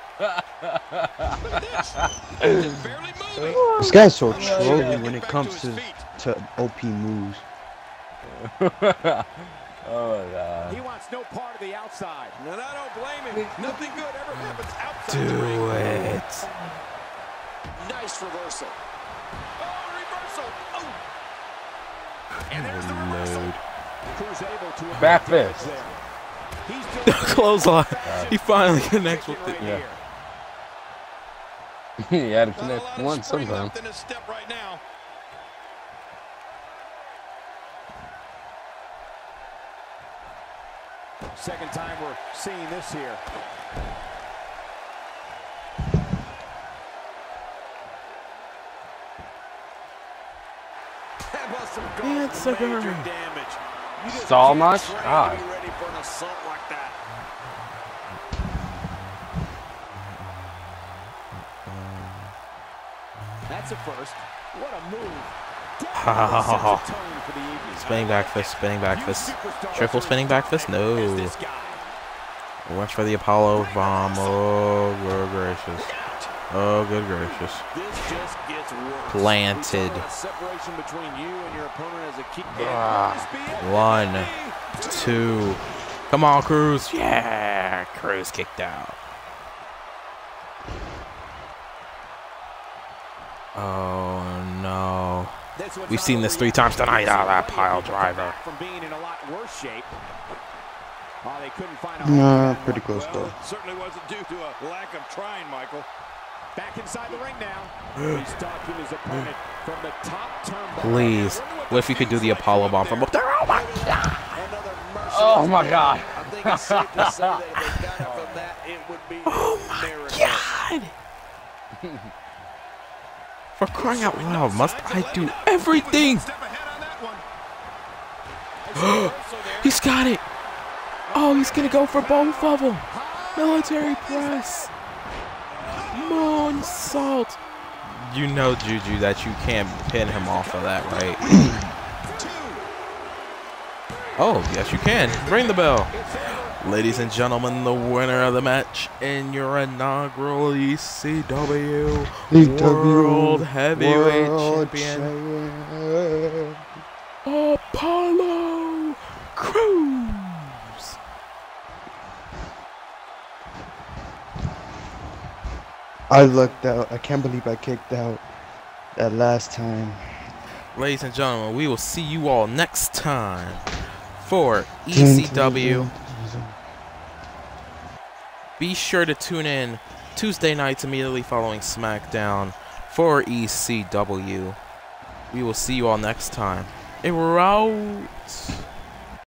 again. Barely moving. This guy's so trolly when it comes to to OP moves. Oh my god. He wants no part of the outside. And I don't blame him. Nothing good ever happens outside the ring. Do it. Nice reversal. Oh, reversal. Oh. And there's the. Load. Crews able to Back fist. there. He's. Uh, he finally connects with right it. Yeah. he had to connect lot of one sometime. in step right now. Second time we're seeing this here. That must have gone It's for a girl. major damage. You just Stall can't much? train to God. be Ah. ready for an assault like that. That's a first. What a move. A. Spinning back fist, spinning back fist. Triple spinning back fist? No. as. Watch for the Apollo bomb. Oh, good gracious. Oh, good gracious. This just gets worse. Planted. We saw that separation between you and your opponent as a key. Ah. One, two. Come on, Crews. Yeah, Crews kicked out. Oh no. This one's We've seen this three times tonight. This Ah, that pile way to come driver. back From being in a lot worse shape. Oh, they couldn't find a Nah, pretty close though. certainly wasn't due to a lack of trying, Michael. Back inside the ring now. He's stalking his opponent from the top turnbuckle. Please. What if you could do the Apollo bomb from up there? Oh my god. Oh my god. I think it's safe to say that if they got it from that, it would be Oh my god. For crying out loud, must I do everything? Step ahead on that one. He's got it. Oh, he's gonna go for both of them. Military press. Moonsault. You know, Juju, that you can't pin him off of that, right? oh, yes, you can. Ring the bell. Ladies and gentlemen, the winner of the match in your inaugural ECW World Heavyweight World Champion, Champion. Apollo Crews. I lucked out. I can't believe I kicked out that last time. Ladies and gentlemen, we will see you all next time for ECW. Be sure to tune in Tuesday nights immediately following SmackDown for ECW. We will see you all next time. It out.